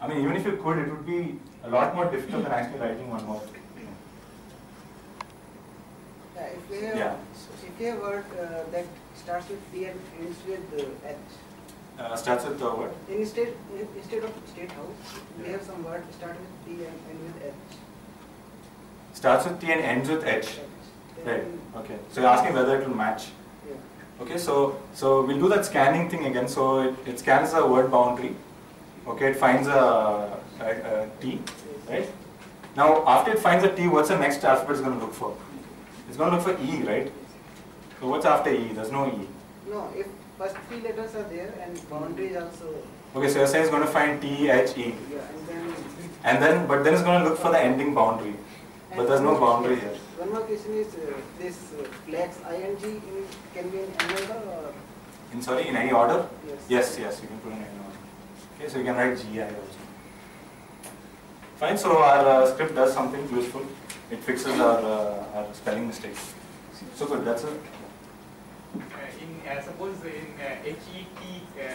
I mean, even if you could, it would be a lot more difficult than actually writing one more. Yeah, if we have, Yeah. if we have word uh, that starts with P and ends with uh, H, Uh, starts with the what? instead, instead of state house, we have some word start with T and end with H. Starts with T and ends with H. Then- Right. Okay. So you're asking whether it will match. Yeah. Okay, so so we'll do that scanning thing again. So it, it scans a word boundary. Okay, it finds a, a, a T, right? Now after it finds a T, what's the next alphabet it's going to look for? It's going to look for E, right? So what's after E? There's no E. No, if first three letters are there and boundary is also, Okay, so you're saying it's going to find T, H, E, yeah, and then. and then but then it's going to look for the ending boundary. But there's no boundary here. One more question is uh, this uh, flex ing in, can be in any order or? In sorry, in any order? Yes. Yes, yes, you can put in any order. Okay, so you can write GI also. Fine, so our uh, script does something useful. It fixes our, uh, our spelling mistakes. So good, that's it. Uh, suppose in uh, HET, uh,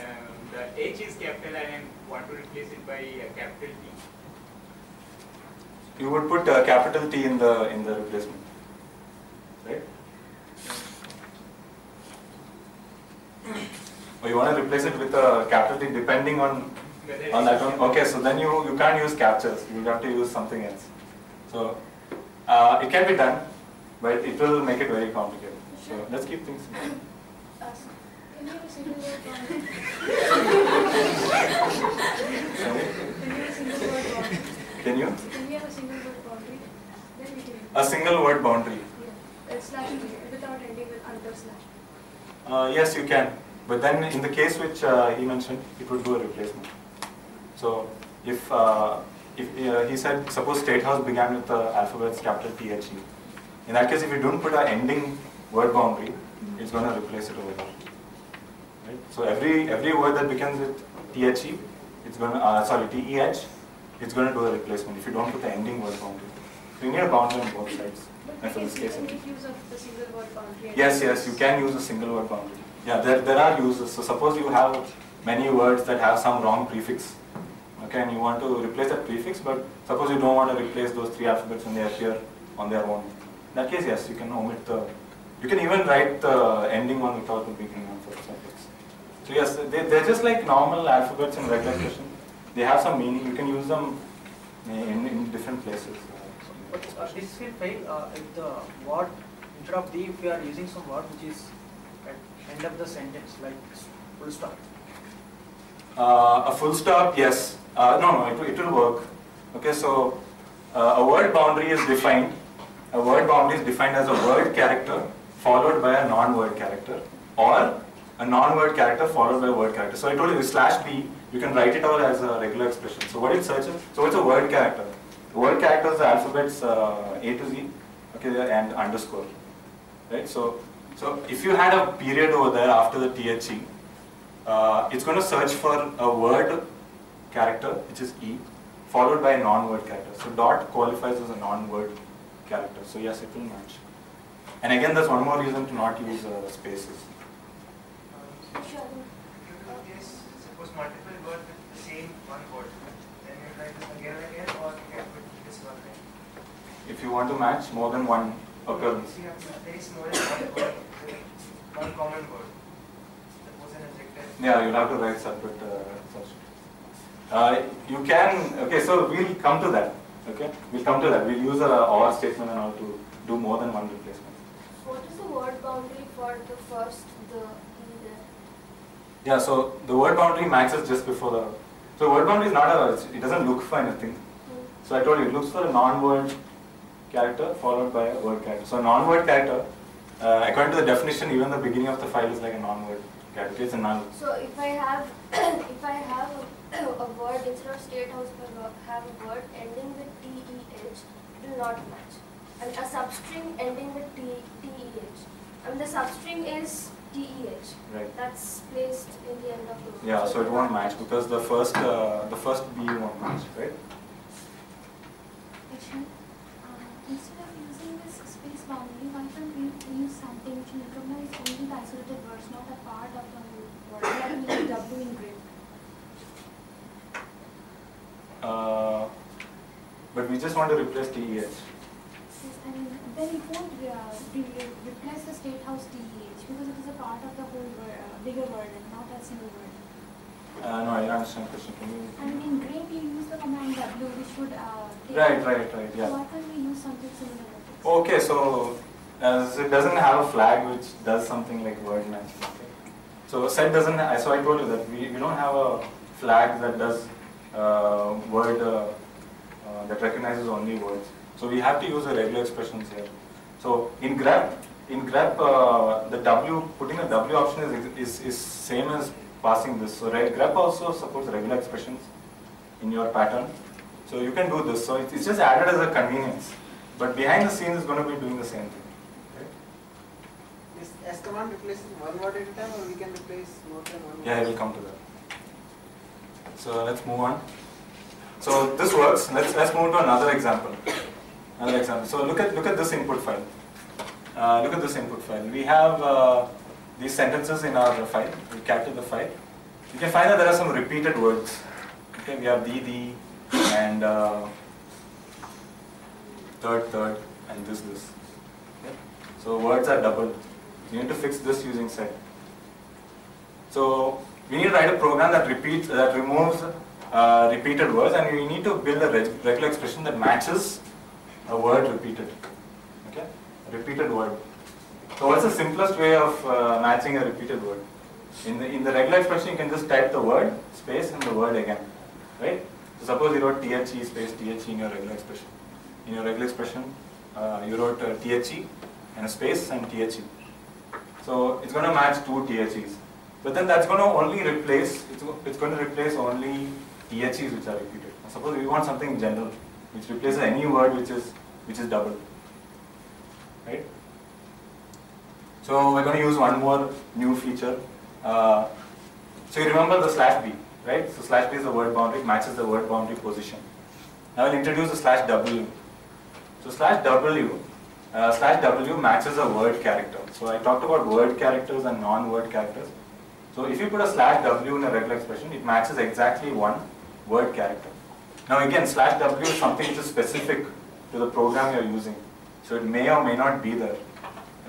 the H is capital and I want to replace it by uh, capital T. You would put uh, capital T in the in the replacement, right? Or you want to replace it with a capital T depending on Whether on that one. Okay, so then you you can't use captures. You have to use something else. So uh, it can be done, but it will make it very complicated. So let's keep things simple. Uh, Can you have a single word boundary? Can you? Can? We have a single word boundary? Then we can. A single word boundary. Yeah, uh, slash without ending with under slash. Uh, yes, you can. But then in the case which uh, he mentioned, it would do a replacement. So if, uh, if uh, he said, suppose State House began with the alphabets capital T H E. In that case, if you don't put an ending word boundary, it's going to replace it over there. Right? So every every word that begins with T H E, it's going to, uh, sorry, T E H, it's going to do a replacement if you don't put the ending word boundary. So you need a boundary on both sides. But And for we this can case, make use of the single word boundary. Yes, yes, you can use a single word boundary. Yeah, there, there are uses. So suppose you have many words that have some wrong prefix. Okay, and you want to replace that prefix, but suppose you don't want to replace those three alphabets when they appear on their own. In that case, yes, you can omit the, you can even write the ending one without the beginning one for suffix. So yes, they, they're just like normal alphabets in regular expression. They have some meaning. You can use them in, in different places. But uh, this will fail uh, if the word instead of the if we are using some word which is at end of the sentence like full stop. Uh, a full stop, yes. Uh, no, no, it, will- it will work. Okay, so uh, a word boundary is defined. A word boundary is defined as a word character followed by a non-word character or a non-word character followed by a word character. So I told you slash b, you can write it out as a regular expression. So what it searches, so it's a word character. The word character is the alphabets uh, A to Z, okay, and underscore, right? So, so if you had a period over there after the THE, uh, it's going to search for a word character, which is E, followed by a non-word character. So dot qualifies as a non-word character. So yes, it will match. And again, there's one more reason to not use uh, spaces. Sure. In case, suppose multiple words with the same one word, then you write this again and again, or you can put this one line. If you want to match more than one occurrence. See, there is more than one word, one common word. Suppose an adjective. Yeah, you'll have to write separate uh, such. Uh, you can, okay, so we'll come to that. Okay, we'll come to that. We'll use a OR statement and all to do more than one replacement. The word boundary for the first, the E there? Yeah, so the word boundary maxes just before the. So word boundary is not a. It doesn't look for anything. So I told you, it looks for a non-word character followed by a word character. So a non-word character, uh, according to the definition, even the beginning of the file is like a non-word character. It's a null. So if I have, if I have a, a word instead of state house, if I have a word ending with TEH, it will not match. And a substring ending with T, TEH. And the substring is TEH. Right. That's placed in the end of the word. Yeah, so it won't match because the first uh, the first B won't match, right? Actually, uh, instead of using this space boundary, can we use something which will recognize only the isolated words, not a part of the word? Like we W in grep. Uh, but we just want to replace TEH. Yes, and then it won't uh, re- re- replace the state house TEH because it is a part of the whole word, uh, bigger word and not a single word. Uh, no, I understand the question. Can you? And in grep you use the command W which would uh, Right, right, right. So Yeah. why can't we use something similar? Okay, so as it doesn't have a flag which does something like word matching. Okay? So sed doesn't. So I told you that we, we don't have a flag that does uh, word uh, uh, that recognizes only words. So we have to use the regular expressions here. So in grep, in grep, uh, the W putting a W option is is, is same as passing this. So re- grep also supports regular expressions in your pattern. So you can do this. So it- it's just added as a convenience. But behind the scenes is going to be doing the same thing. Right? Is S command replaces one word at a time or we can replace more than one word? Yeah, I will come to that. So let's move on. So this works. Let's let's move to another example. Another example. So look at look at this input file. Uh, look at this input file. We have uh, these sentences in our file. We capture the file. You can find that there are some repeated words. Okay, we have the, the, and uh, third, third, and this, this. Okay? So words are doubled. You need to fix this using sed. So we need to write a program that repeats, that removes uh, repeated words, and we need to build a reg- regular expression that matches a word repeated. Okay, a repeated word. So what's the simplest way of uh, matching a repeated word? In the in the regular expression, you can just type the word space and the word again, right? So suppose you wrote the space the in your regular expression. In your regular expression, uh, you wrote uh, the and a space and the. So it's going to match two THEs. But then that's going to only replace, it's, it's going to replace only THEs which are repeated. Suppose we want something general, which replaces any word which is, which is double. Right? So we're going to use one more new feature. Uh, so you remember the slash B, right? So slash B is the word boundary, it matches the word boundary position. Now I'll introduce the slash W. So slash W, uh, slash W matches a word character. So I talked about word characters and non-word characters. So if you put a slash W in a regular expression, it matches exactly one word character. Now again, slash W is something which is specific to the program you're using. So it may or may not be there.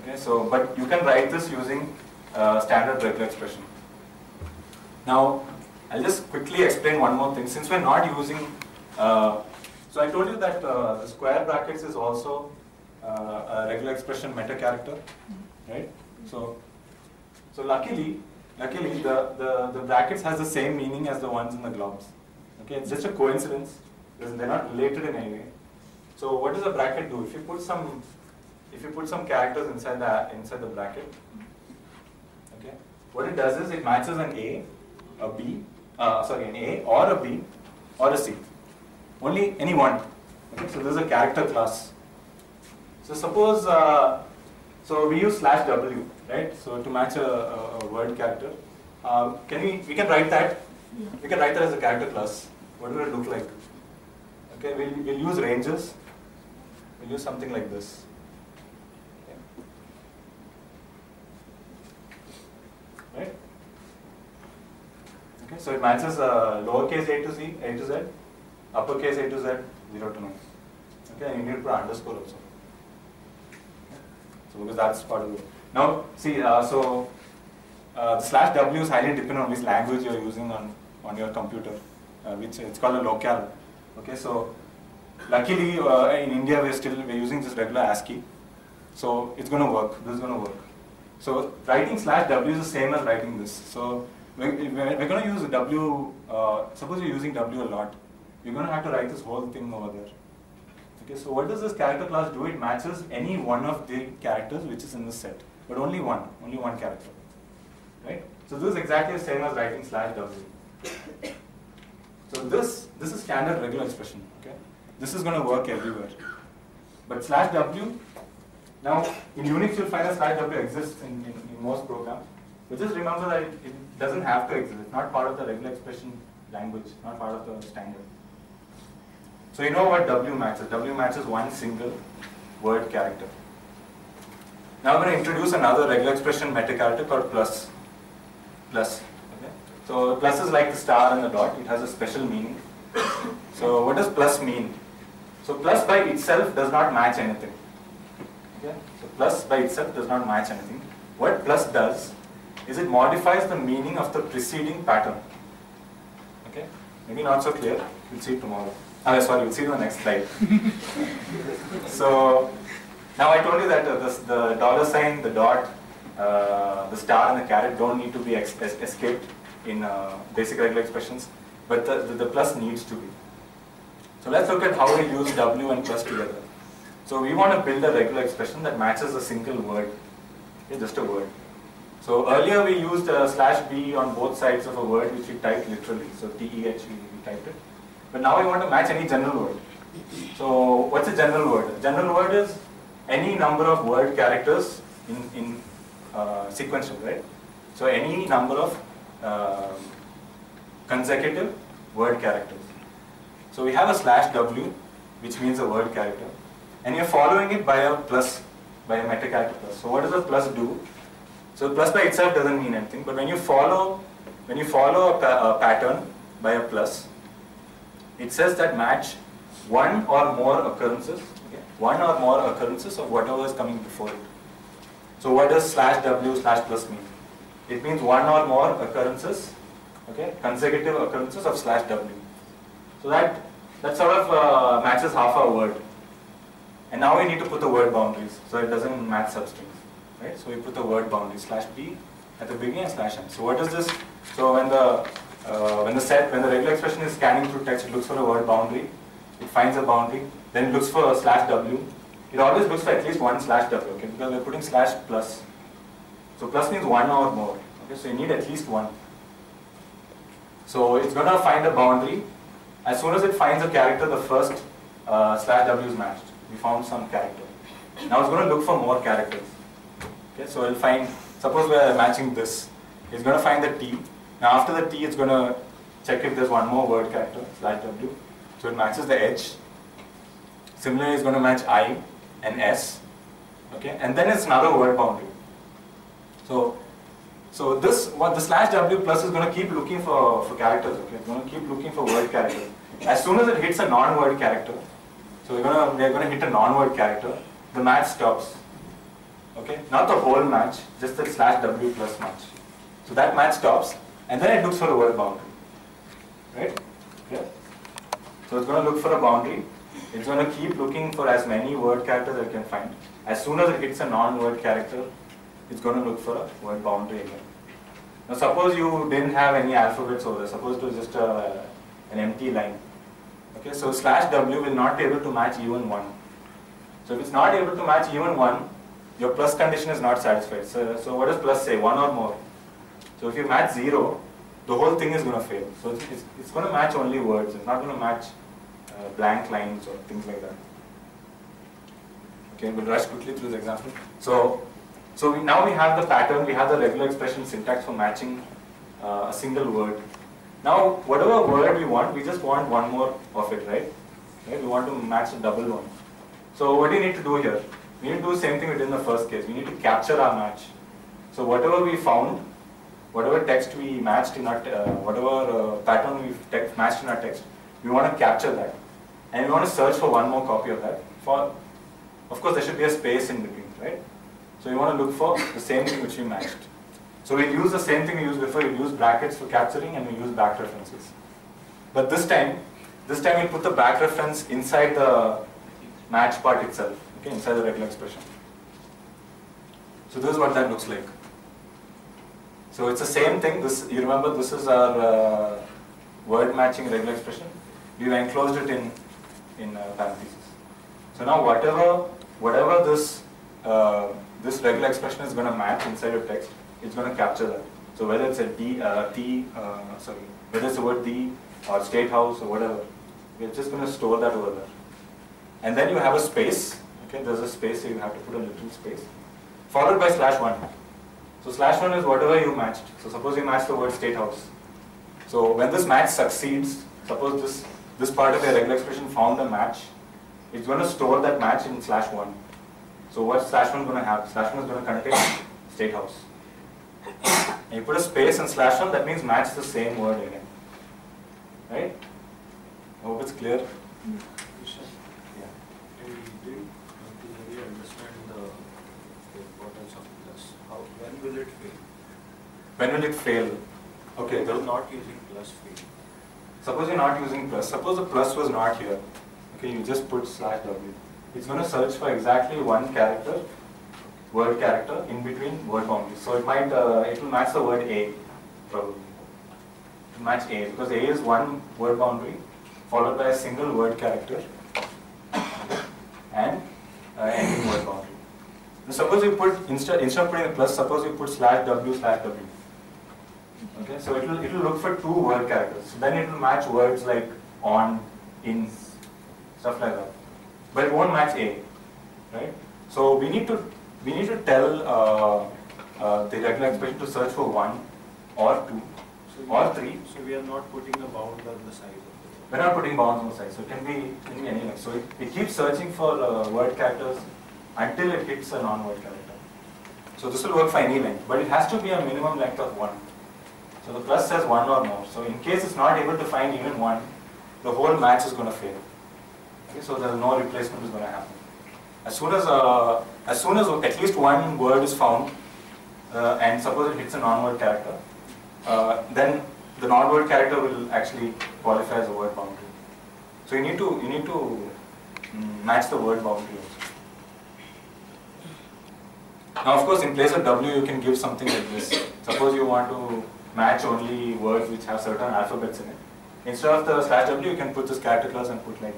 Okay, so but you can write this using uh, standard regular expression. Now, I'll just quickly explain one more thing. Since we're not using, uh, so I told you that uh, the square brackets is also uh, a regular expression meta character, right? So, so luckily, luckily the, the, the brackets has the same meaning as the ones in the globs. Okay, it's just a coincidence they're not related in any way. So what does a bracket do? If you put some, if you put some characters inside the inside the bracket, okay, what it does is it matches an A, a B, uh, sorry, an A or a B or a C. Only any one. Okay, so this is a character class. So suppose, uh, so we use slash W, right? So to match a, a, a word character. Um, can we, we can write that, we can write that as a character class. What will it look like? Okay, we'll, we'll use ranges. We'll use something like this. Okay. Right? Okay, so it matches uh, lowercase a to z, a to z, uppercase a to z, 0 to 9. Okay, and you need to put underscore also. So because that's part of it. Now, see, uh, so uh, slash w is highly dependent on which language you're using on, on your computer, which it's called a locale. Okay, so luckily uh, in India we're still we're using this regular ASCII, so it's going to work. This is going to work. So writing slash w is the same as writing this. So we're, we're, going to use w. Uh, suppose you're using w a lot, you're going to have to write this whole thing over there. Okay, so what does this character class do? It matches any one of the characters which is in the set, but only one, only one character. Right? So this is exactly the same as writing slash w. So this this is standard regular expression. Okay, this is going to work everywhere. But slash w, now in Unix you'll find that slash w exists in, in, in most programs. But just remember that it, it doesn't have to exist. It's not part of the regular expression language, not part of the standard. So you know what W matches? W matches one single word character. Now I'm going to introduce another regular expression meta character called plus. Plus. So plus is like the star and the dot. It has a special meaning. So what does plus mean? So plus by itself does not match anything. Okay? So plus by itself does not match anything. What plus does is it modifies the meaning of the preceding pattern. Okay? Maybe not so clear. We'll see tomorrow. Ah, sorry, we'll see the next slide. so now I told you that uh, this, the dollar sign, the dot, uh, the star, and the caret don't need to be escaped in uh, basic regular expressions, but the, the, the plus needs to be. So let's look at how we use W and plus together. So we want to build a regular expression that matches a single word, okay, just a word. So earlier we used uh, slash b on both sides of a word which we typed literally. So T E H we, we typed it. But now we want to match any general word. So what's a general word? A general word is any number of word characters in, in uh, sequential, right? So any number of um consecutive word characters. So we have a slash w, which means a word character, and you're following it by a plus, by a meta character plus. So what does a plus do? So plus by itself doesn't mean anything, but when you follow, when you follow a, pa- a pattern by a plus, it says that match one or more occurrences, okay, one or more occurrences of whatever is coming before it. So what does slash w slash plus mean? It means one or more occurrences, okay, consecutive occurrences of slash w. So that that sort of uh, matches half our word. And now we need to put the word boundaries, so it doesn't match substrings, right? So we put the word boundary slash b at the beginning and slash m. So what is this? So when the uh, when the sed when the regular expression is scanning through text, it looks for a word boundary. It finds a boundary, then it looks for a slash w. It always looks for at least one slash w, okay? Because we're putting slash plus. So plus means one or more. Okay, so you need at least one. So it's gonna find a boundary. As soon as it finds a character, the first uh, slash w is matched. We found some character. Now it's gonna look for more characters. Okay, so it'll find. Suppose we're matching this. It's gonna find the t. Now after the t, it's gonna check if there's one more word character slash w. So it matches the h. Similarly, it's gonna match i and s. Okay, and then it's another word boundary. So, so this what the slash w plus is going to keep looking for for characters. Okay, it's going to keep looking for word characters. As soon as it hits a non-word character, so we're gonna we're going to hit a non-word character, the match stops. Okay, not the whole match, just the slash w plus match. So that match stops, and then it looks for a word boundary. Right? Okay. So it's going to look for a boundary. It's going to keep looking for as many word characters as it can find. As soon as it hits a non-word character, it's going to look for a word boundary. Now suppose you didn't have any alphabets over there, suppose it was just a, an empty line. Okay, so slash w will not be able to match even one. So if it's not able to match even one, your plus condition is not satisfied. So, so what does plus say? One or more. So if you match zero, the whole thing is going to fail. So it's, it's, it's going to match only words. It's not going to match uh, blank lines or things like that. Okay, we'll rush quickly through the example. So, so we, now we have the pattern, we have the regular expression syntax for matching uh, a single word. Now, whatever word we want, we just want one more of it, right? right? We want to match a double one. So what do you need to do here? We need to do the same thing we did in the first case. We need to capture our match. So whatever we found, whatever text we matched in our, uh, whatever uh, pattern we text, matched in our text, we want to capture that. And we want to search for one more copy of that. For, of course, there should be a space in between, right? So we want to look for the same thing which we matched. So we'll use the same thing we used before. We'll use brackets for capturing and we use back references. But this time, this time we'll put the back reference inside the match part itself, okay, inside the regular expression. So this is what that looks like. So it's the same thing. This you remember this is our uh, word matching regular expression. We've enclosed it in in uh, parentheses. So now whatever whatever this uh, this regular expression is going to match inside your text, it's going to capture that. So whether it's a D, uh, T, uh, sorry, whether it's the word D or state house or whatever, we're just going to store that over there. And then you have a space. Okay, there's a space, so you have to put a little space, followed by slash one. So slash one is whatever you matched. So suppose you match the word state house. So when this match succeeds, suppose this this part of your regular expression found a match, it's going to store that match in slash one. So what's slash one gonna have? Slash one is gonna contain state house. And you put a space and slash one, that means match the same word again. Right? I hope it's clear. Yeah. Didn't really understand the the importance of plus. How, when will it fail? When will it fail? Okay, Will the, not using plus fail. suppose you're not using plus. Suppose the plus was not here. Okay, you just put slash w. It's going to search for exactly one character, word character in between word boundaries. So it might, uh, it will match the word a, probably. Match a because a is one word boundary followed by a single word character and uh, ending word boundary. Now suppose you put instead instead of putting a plus, suppose you put slash w slash w. Okay, so it will it will look for two word characters. So then it will match words like on, in, stuff like that. But it won't match a, right? So we need to we need to tell uh, uh, the regular expression to search for one or two So or are- three. So we are not putting a bound on the size of We're not putting bounds on the side, so it can be, can be any length. So it, it keeps searching for uh, word characters until it hits a non-word character. So this will work for any length, but it has to be a minimum length of one. So the plus says one or more. So in case it's not able to find even one, the whole match is going to fail. Okay, so there's no replacement is going to happen. As soon as uh, as soon as at least one word is found, uh, and suppose it hits a non-word character, uh, then the non-word character will actually qualify as a word boundary. So you need to you need to mm, match the word boundary also. Now, of course, in place of W, you can give something like this. Suppose you want to match only words which have certain alphabets in it. Instead of the slash W, you can put this character class and put like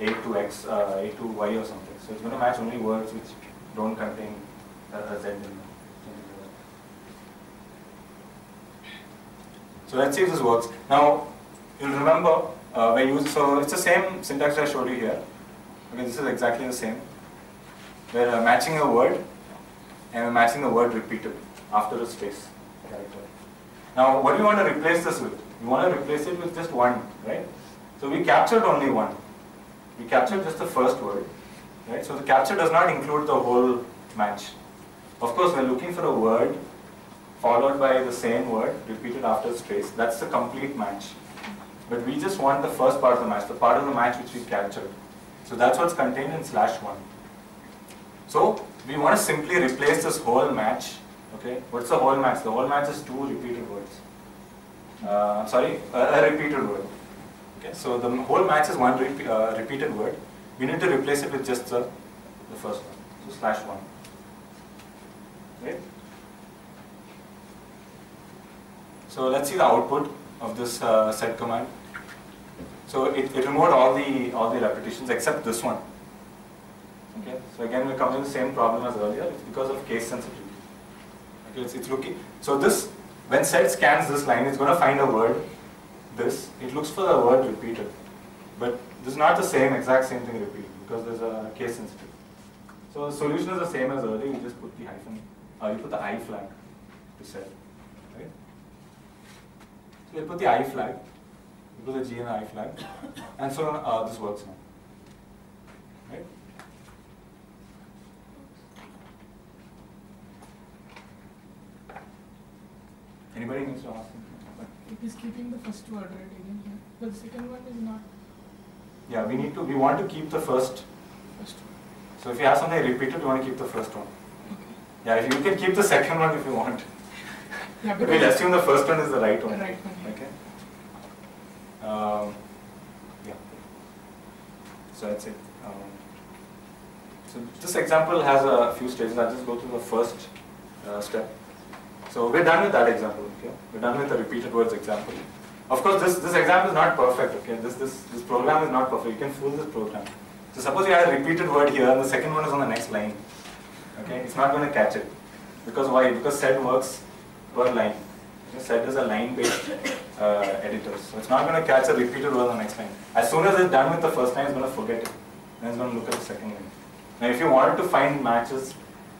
A to X, uh, A to Y or something. So it's going to match only words which don't contain a, a Z in them. So let's see if this works. Now, you'll remember uh, we use, so it's the same syntax I showed you here. Okay, this is exactly the same. We're uh, matching a word and we're matching the word repeated after a space character. Now, what do you want to replace this with? You want to replace it with just one, right? So we captured only one. We capture just the first word, right? So the capture does not include the whole match. Of course, we're looking for a word followed by the same word repeated after space. That's the complete match. But we just want the first part of the match, the part of the match which we captured. So that's what's contained in slash one. So we want to simply replace this whole match. Okay, what's the whole match? The whole match is two repeated words. Uh, sorry, a, a repeated word. Okay, so the whole match is one repe uh, repeated word. We need to replace it with just the, the first one. So slash one. Right? So let's see the output of this uh, sed command. So it, it removed all the all the repetitions except this one. Okay. So again we come to the same problem as earlier. It's because of case sensitivity. Okay. It's, it's looking. So this when sed scans this line, it's going to find a word. This it looks for the word repeated, but this is not the same exact same thing repeated because there's a case sensitive. So the solution is the same as earlier. You just put the hyphen. Uh, you put the i flag to sed. Right. So you put the i flag, you put the g and i flag, and so uh, this works now. Right? Anybody needs to ask? It is keeping the first word right again here, but the second one is not Yeah, we need to. We want to keep the first. first one. So if you have something repeated, you want to keep the first one. Okay. Yeah, if you can keep the second one if you want. Yeah, But we'll assume the first one is the right the one. right one. yeah. Okay. Um, yeah. So that's it. Um, so this example has a few stages. I'll just go through the first uh, step. So we're done with that example. Okay. We're done with the repeated words example. Of course, this this example is not perfect. Okay. This this this program is not perfect. You can fool this program. So suppose you have a repeated word here, and the second one is on the next line. Okay. It's not going to catch it because why? Because sed works per line. Okay, sed is a line-based uh, editor, so it's not going to catch a repeated word on the next line. As soon as it's done with the first line, it's going to forget it. Then it's going to look at the second line. Now, if you wanted to find matches,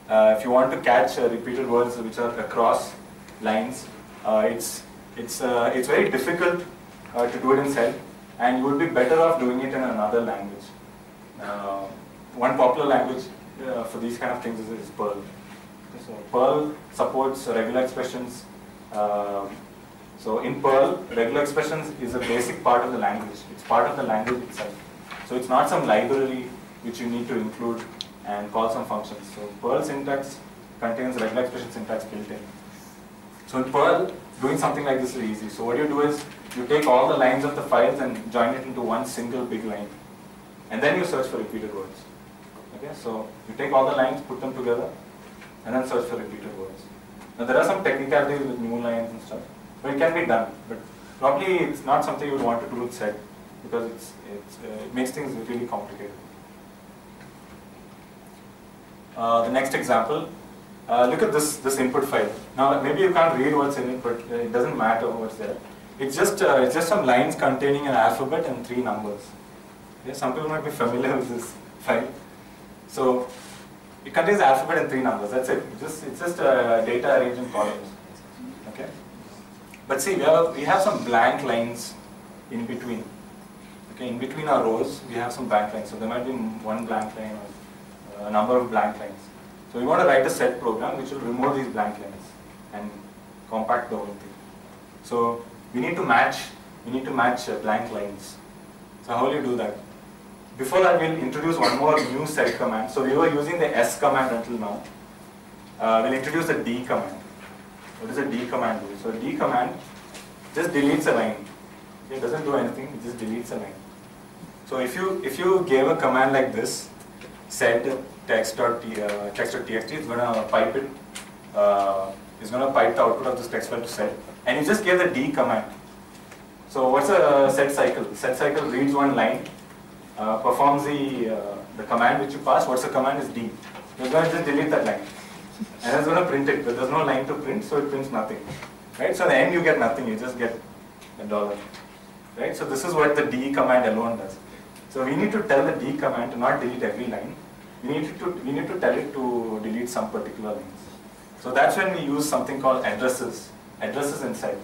uh, if you want to catch uh, repeated words which are across lines, uh, it's it's uh, it's very difficult uh, to do it in sed, and you would be better off doing it in another language. One popular language for these kind of things is, is Perl. So Perl supports regular expressions. So in Perl, regular expressions is a basic part of the language. It's part of the language itself. So it's not some library which you need to include and call some functions. So Perl syntax contains regular expression syntax built in. So in Perl, doing something like this is easy. So what you do is you take all the lines of the files and join it into one single big line. And then you search for repeated words. Okay, so you take all the lines, put them together, and then search for repeated words. Now there are some technicalities with new lines and stuff, but it can be done. But probably it's not something you would want to do with sed because it's, it's, uh, it makes things really complicated. Uh, the next example, uh, look at this, this input file. Now maybe you can't read what's in it, but uh, it doesn't matter what's there. It's just, uh, it's just some lines containing an alphabet and three numbers. Some people might be familiar with this file. So it contains alphabet and three numbers. That's it. It's just, it's just data arranged in columns. Okay. But see, we have we have some blank lines in between. Okay, in between our rows, we have some blank lines. So there might be one blank line or a number of blank lines. So we want to write a sed program which will remove these blank lines and compact the whole thing. So we need to match. We need to match uh, blank lines. So how will you do that? Before that, we'll introduce one more new sed command. So we were using the S command until now. Uh, we'll introduce the D command. What does a D command do? So D command just deletes a line. It doesn't do anything, it just deletes a line. So if you if you gave a command like this, set text.t, uh, text.txt, it's gonna pipe it, uh, it's gonna pipe the output of this text file to sed, and you just give the D command. So what's a sed cycle? Sed cycle reads one line, uh, performs the uh, the command which you pass. What's the command is D. You're gonna just delete that line, and it's gonna print it. But there's no line to print, so it prints nothing. Right? So at the end you get nothing. You just get a dollar. Right? So this is what the D command alone does. So we need to tell the D command to not delete every line. We need to we need to tell it to delete some particular lines. So that's when we use something called addresses. Addresses inside.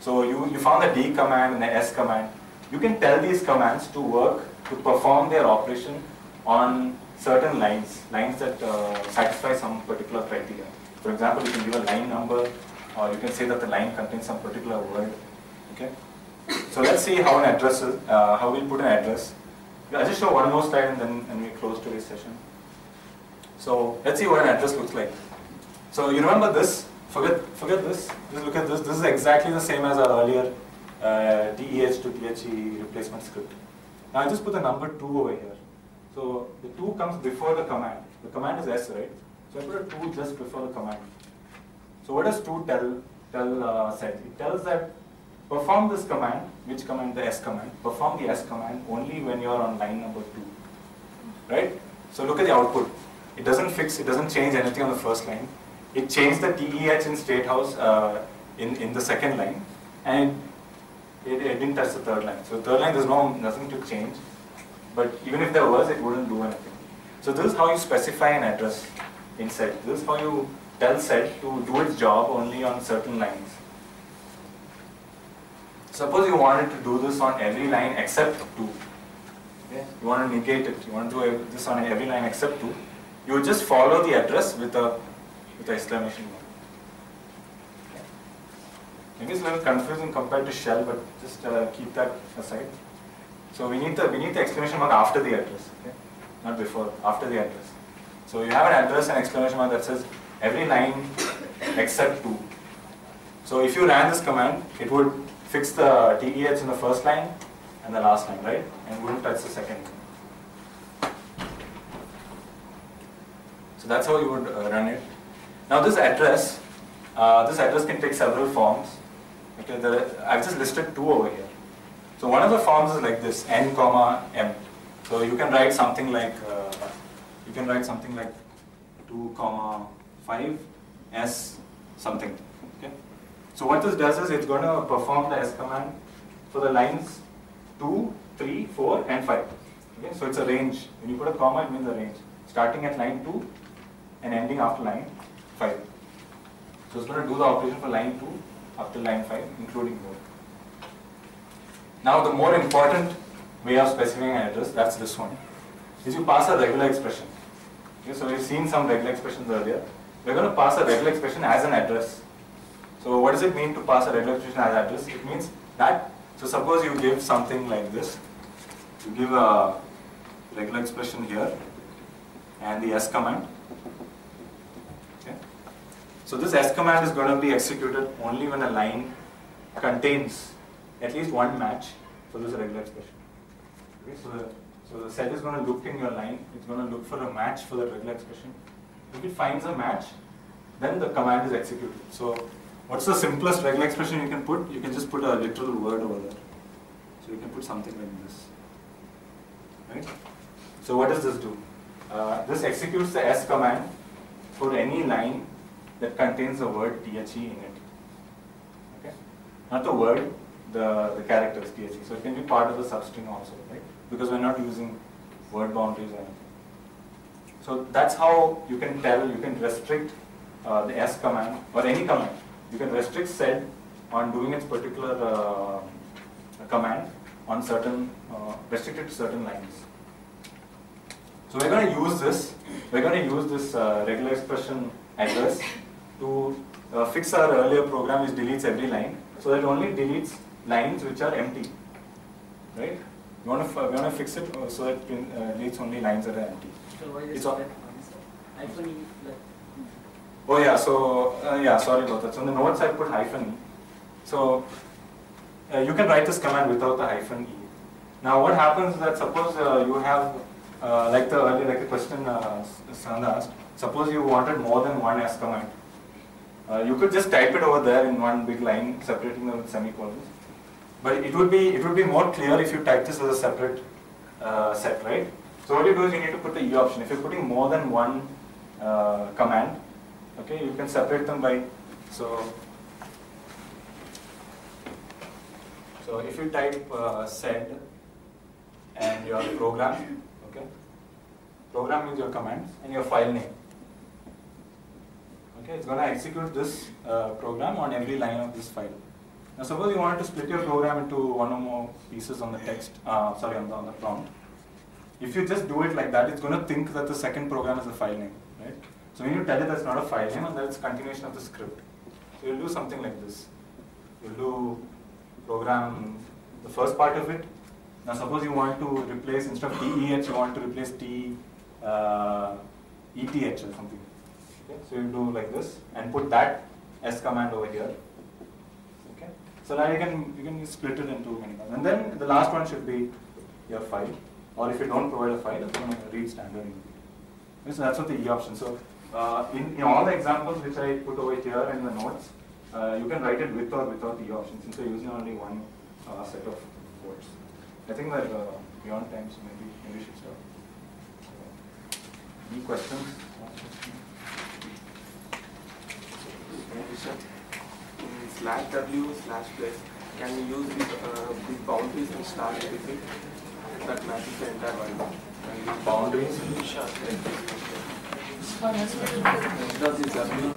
So you, you found the D command and the S command. You can tell these commands to work to perform their operation on certain lines, lines that uh, satisfy some particular criteria. For example, you can give a line number, or you can say that the line contains some particular word. Okay. So let's see how an address is, uh, how we'll put an address. I'll just show one more slide and then and we close today's session. So let's see what an address looks like. So you remember this? Forget forget this. Just look at this. This is exactly the same as our earlier uh, DEH to THE replacement script. Now I just put the number 2 over here. So the 2 comes before the command. The command is S, right? So I put a 2 just before the command. So what does 2 tell, tell uh, sed? It tells that perform this command, which command? The S command. Perform the S command only when you are on line number 2. Right? So look at the output. It doesn't fix, it doesn't change anything on the first line. It changed the TEH in state house uh, in, in the second line and it, it didn't touch the third line. So third line there's no nothing to change. But even if there was, it wouldn't do anything. So this is how you specify an address in sed. This is how you tell sed to do its job only on certain lines. Suppose you wanted to do this on every line except 2. Okay? You want to negate it. You want to do this on every line except 2. You just follow the address with a with an exclamation mark. Okay? Maybe it's a little confusing compared to shell, but just uh, keep that aside. So we need the we need the exclamation mark after the address, okay? Not before, after the address. So you have an address and exclamation mark that says every line except 2. So if you ran this command, it would fix the TEH in the first line and the last line, right? And wouldn't touch the second So that's how you would uh, run it. Now this address, uh, this address can take several forms. Okay, there, I've just listed two over here. So one of the forms is like this, n comma m. So you can write something like, uh, you can write something like 2 comma 5 s something. Okay. So what this does is it's going to perform the s command for the lines 2, 3, 4 and 5. Okay. So it's a range. When you put a comma, it means a range. Starting at line 2 and ending after line 5. So it's going to do the operation for line 2 up to line 5, including both. Now the more important way of specifying an address, that's this one. is you pass a regular expression. Okay, so we've seen some regular expressions earlier. We're going to pass a regular expression as an address. So what does it mean to pass a regular expression as address? It means that, so suppose you give something like this. You give a regular expression here and the S command. So this S command is going to be executed only when a line contains at least one match for this regular expression. Okay, so the, so the sed is going to look in your line, it's going to look for a match for the regular expression. If it finds a match, then the command is executed. So what's the simplest regular expression you can put? You can just put a literal word over there. So you can put something like this. Right? So what does this do? Uh, this executes the S command for any line that contains the word THE in it. Okay? Not the word, the, the characters THE. So it can be part of the substring also, right? Because we're not using word boundaries or anything. So that's how you can tell, you can restrict uh, the S command or any command. You can restrict sed on doing its particular uh, command on certain, uh, restricted to certain lines. So we're going to use this, we're going to use this uh, regular expression address to uh, fix our earlier program which deletes every line. So that only deletes lines which are empty, right? We want to, we want to fix it uh, so that it uh, deletes only lines that are empty. So why It's is all- that hyphen E like Oh yeah, so uh, yeah, sorry about that. So in the notes I put hyphen e. So uh, you can write this command without the hyphen e. Now what happens is that suppose uh, you have uh, like the earlier like the question uh, Sanda asked. Suppose you wanted more than one s command. Uh, you could just type it over there in one big line, separating them with semicolons. But it would be it would be more clear if you type this as a separate uh, set, right? So what you do is you need to put the e option. If you're putting more than one uh, command, okay, you can separate them by so. So if you type uh, and your program, okay, program means your commands and your file name. Okay, it's going to execute this uh, program on every line of this file. Now suppose you wanted to split your program into one or more pieces on the text, uh, sorry, on the, on the prompt. If you just do it like that, it's going to think that the second program is a file name, right? So when you tell it that's not a file name and that's continuation of the script. So you'll do something like this. You'll do program the first part of it. Now suppose you want to replace, instead of TEH, you want to replace T, uh, ETH or something. Okay? So you do like this and put that S command over here. Okay? So now you can you can split it into many parts. And then the last one should be your file. Or if you don't provide a file, it's going to read standard. Okay, So that's what the E option. So uh, in, in all the examples which I put over here in the notes, uh, you can write it with or without the E option since you're using only one uh, set of words. I think that uh, beyond time, so maybe maybe we should stop. Any questions? In slash w slash plus can we use the, uh, these boundaries and start everything? That matches the entire line Boundaries? does this w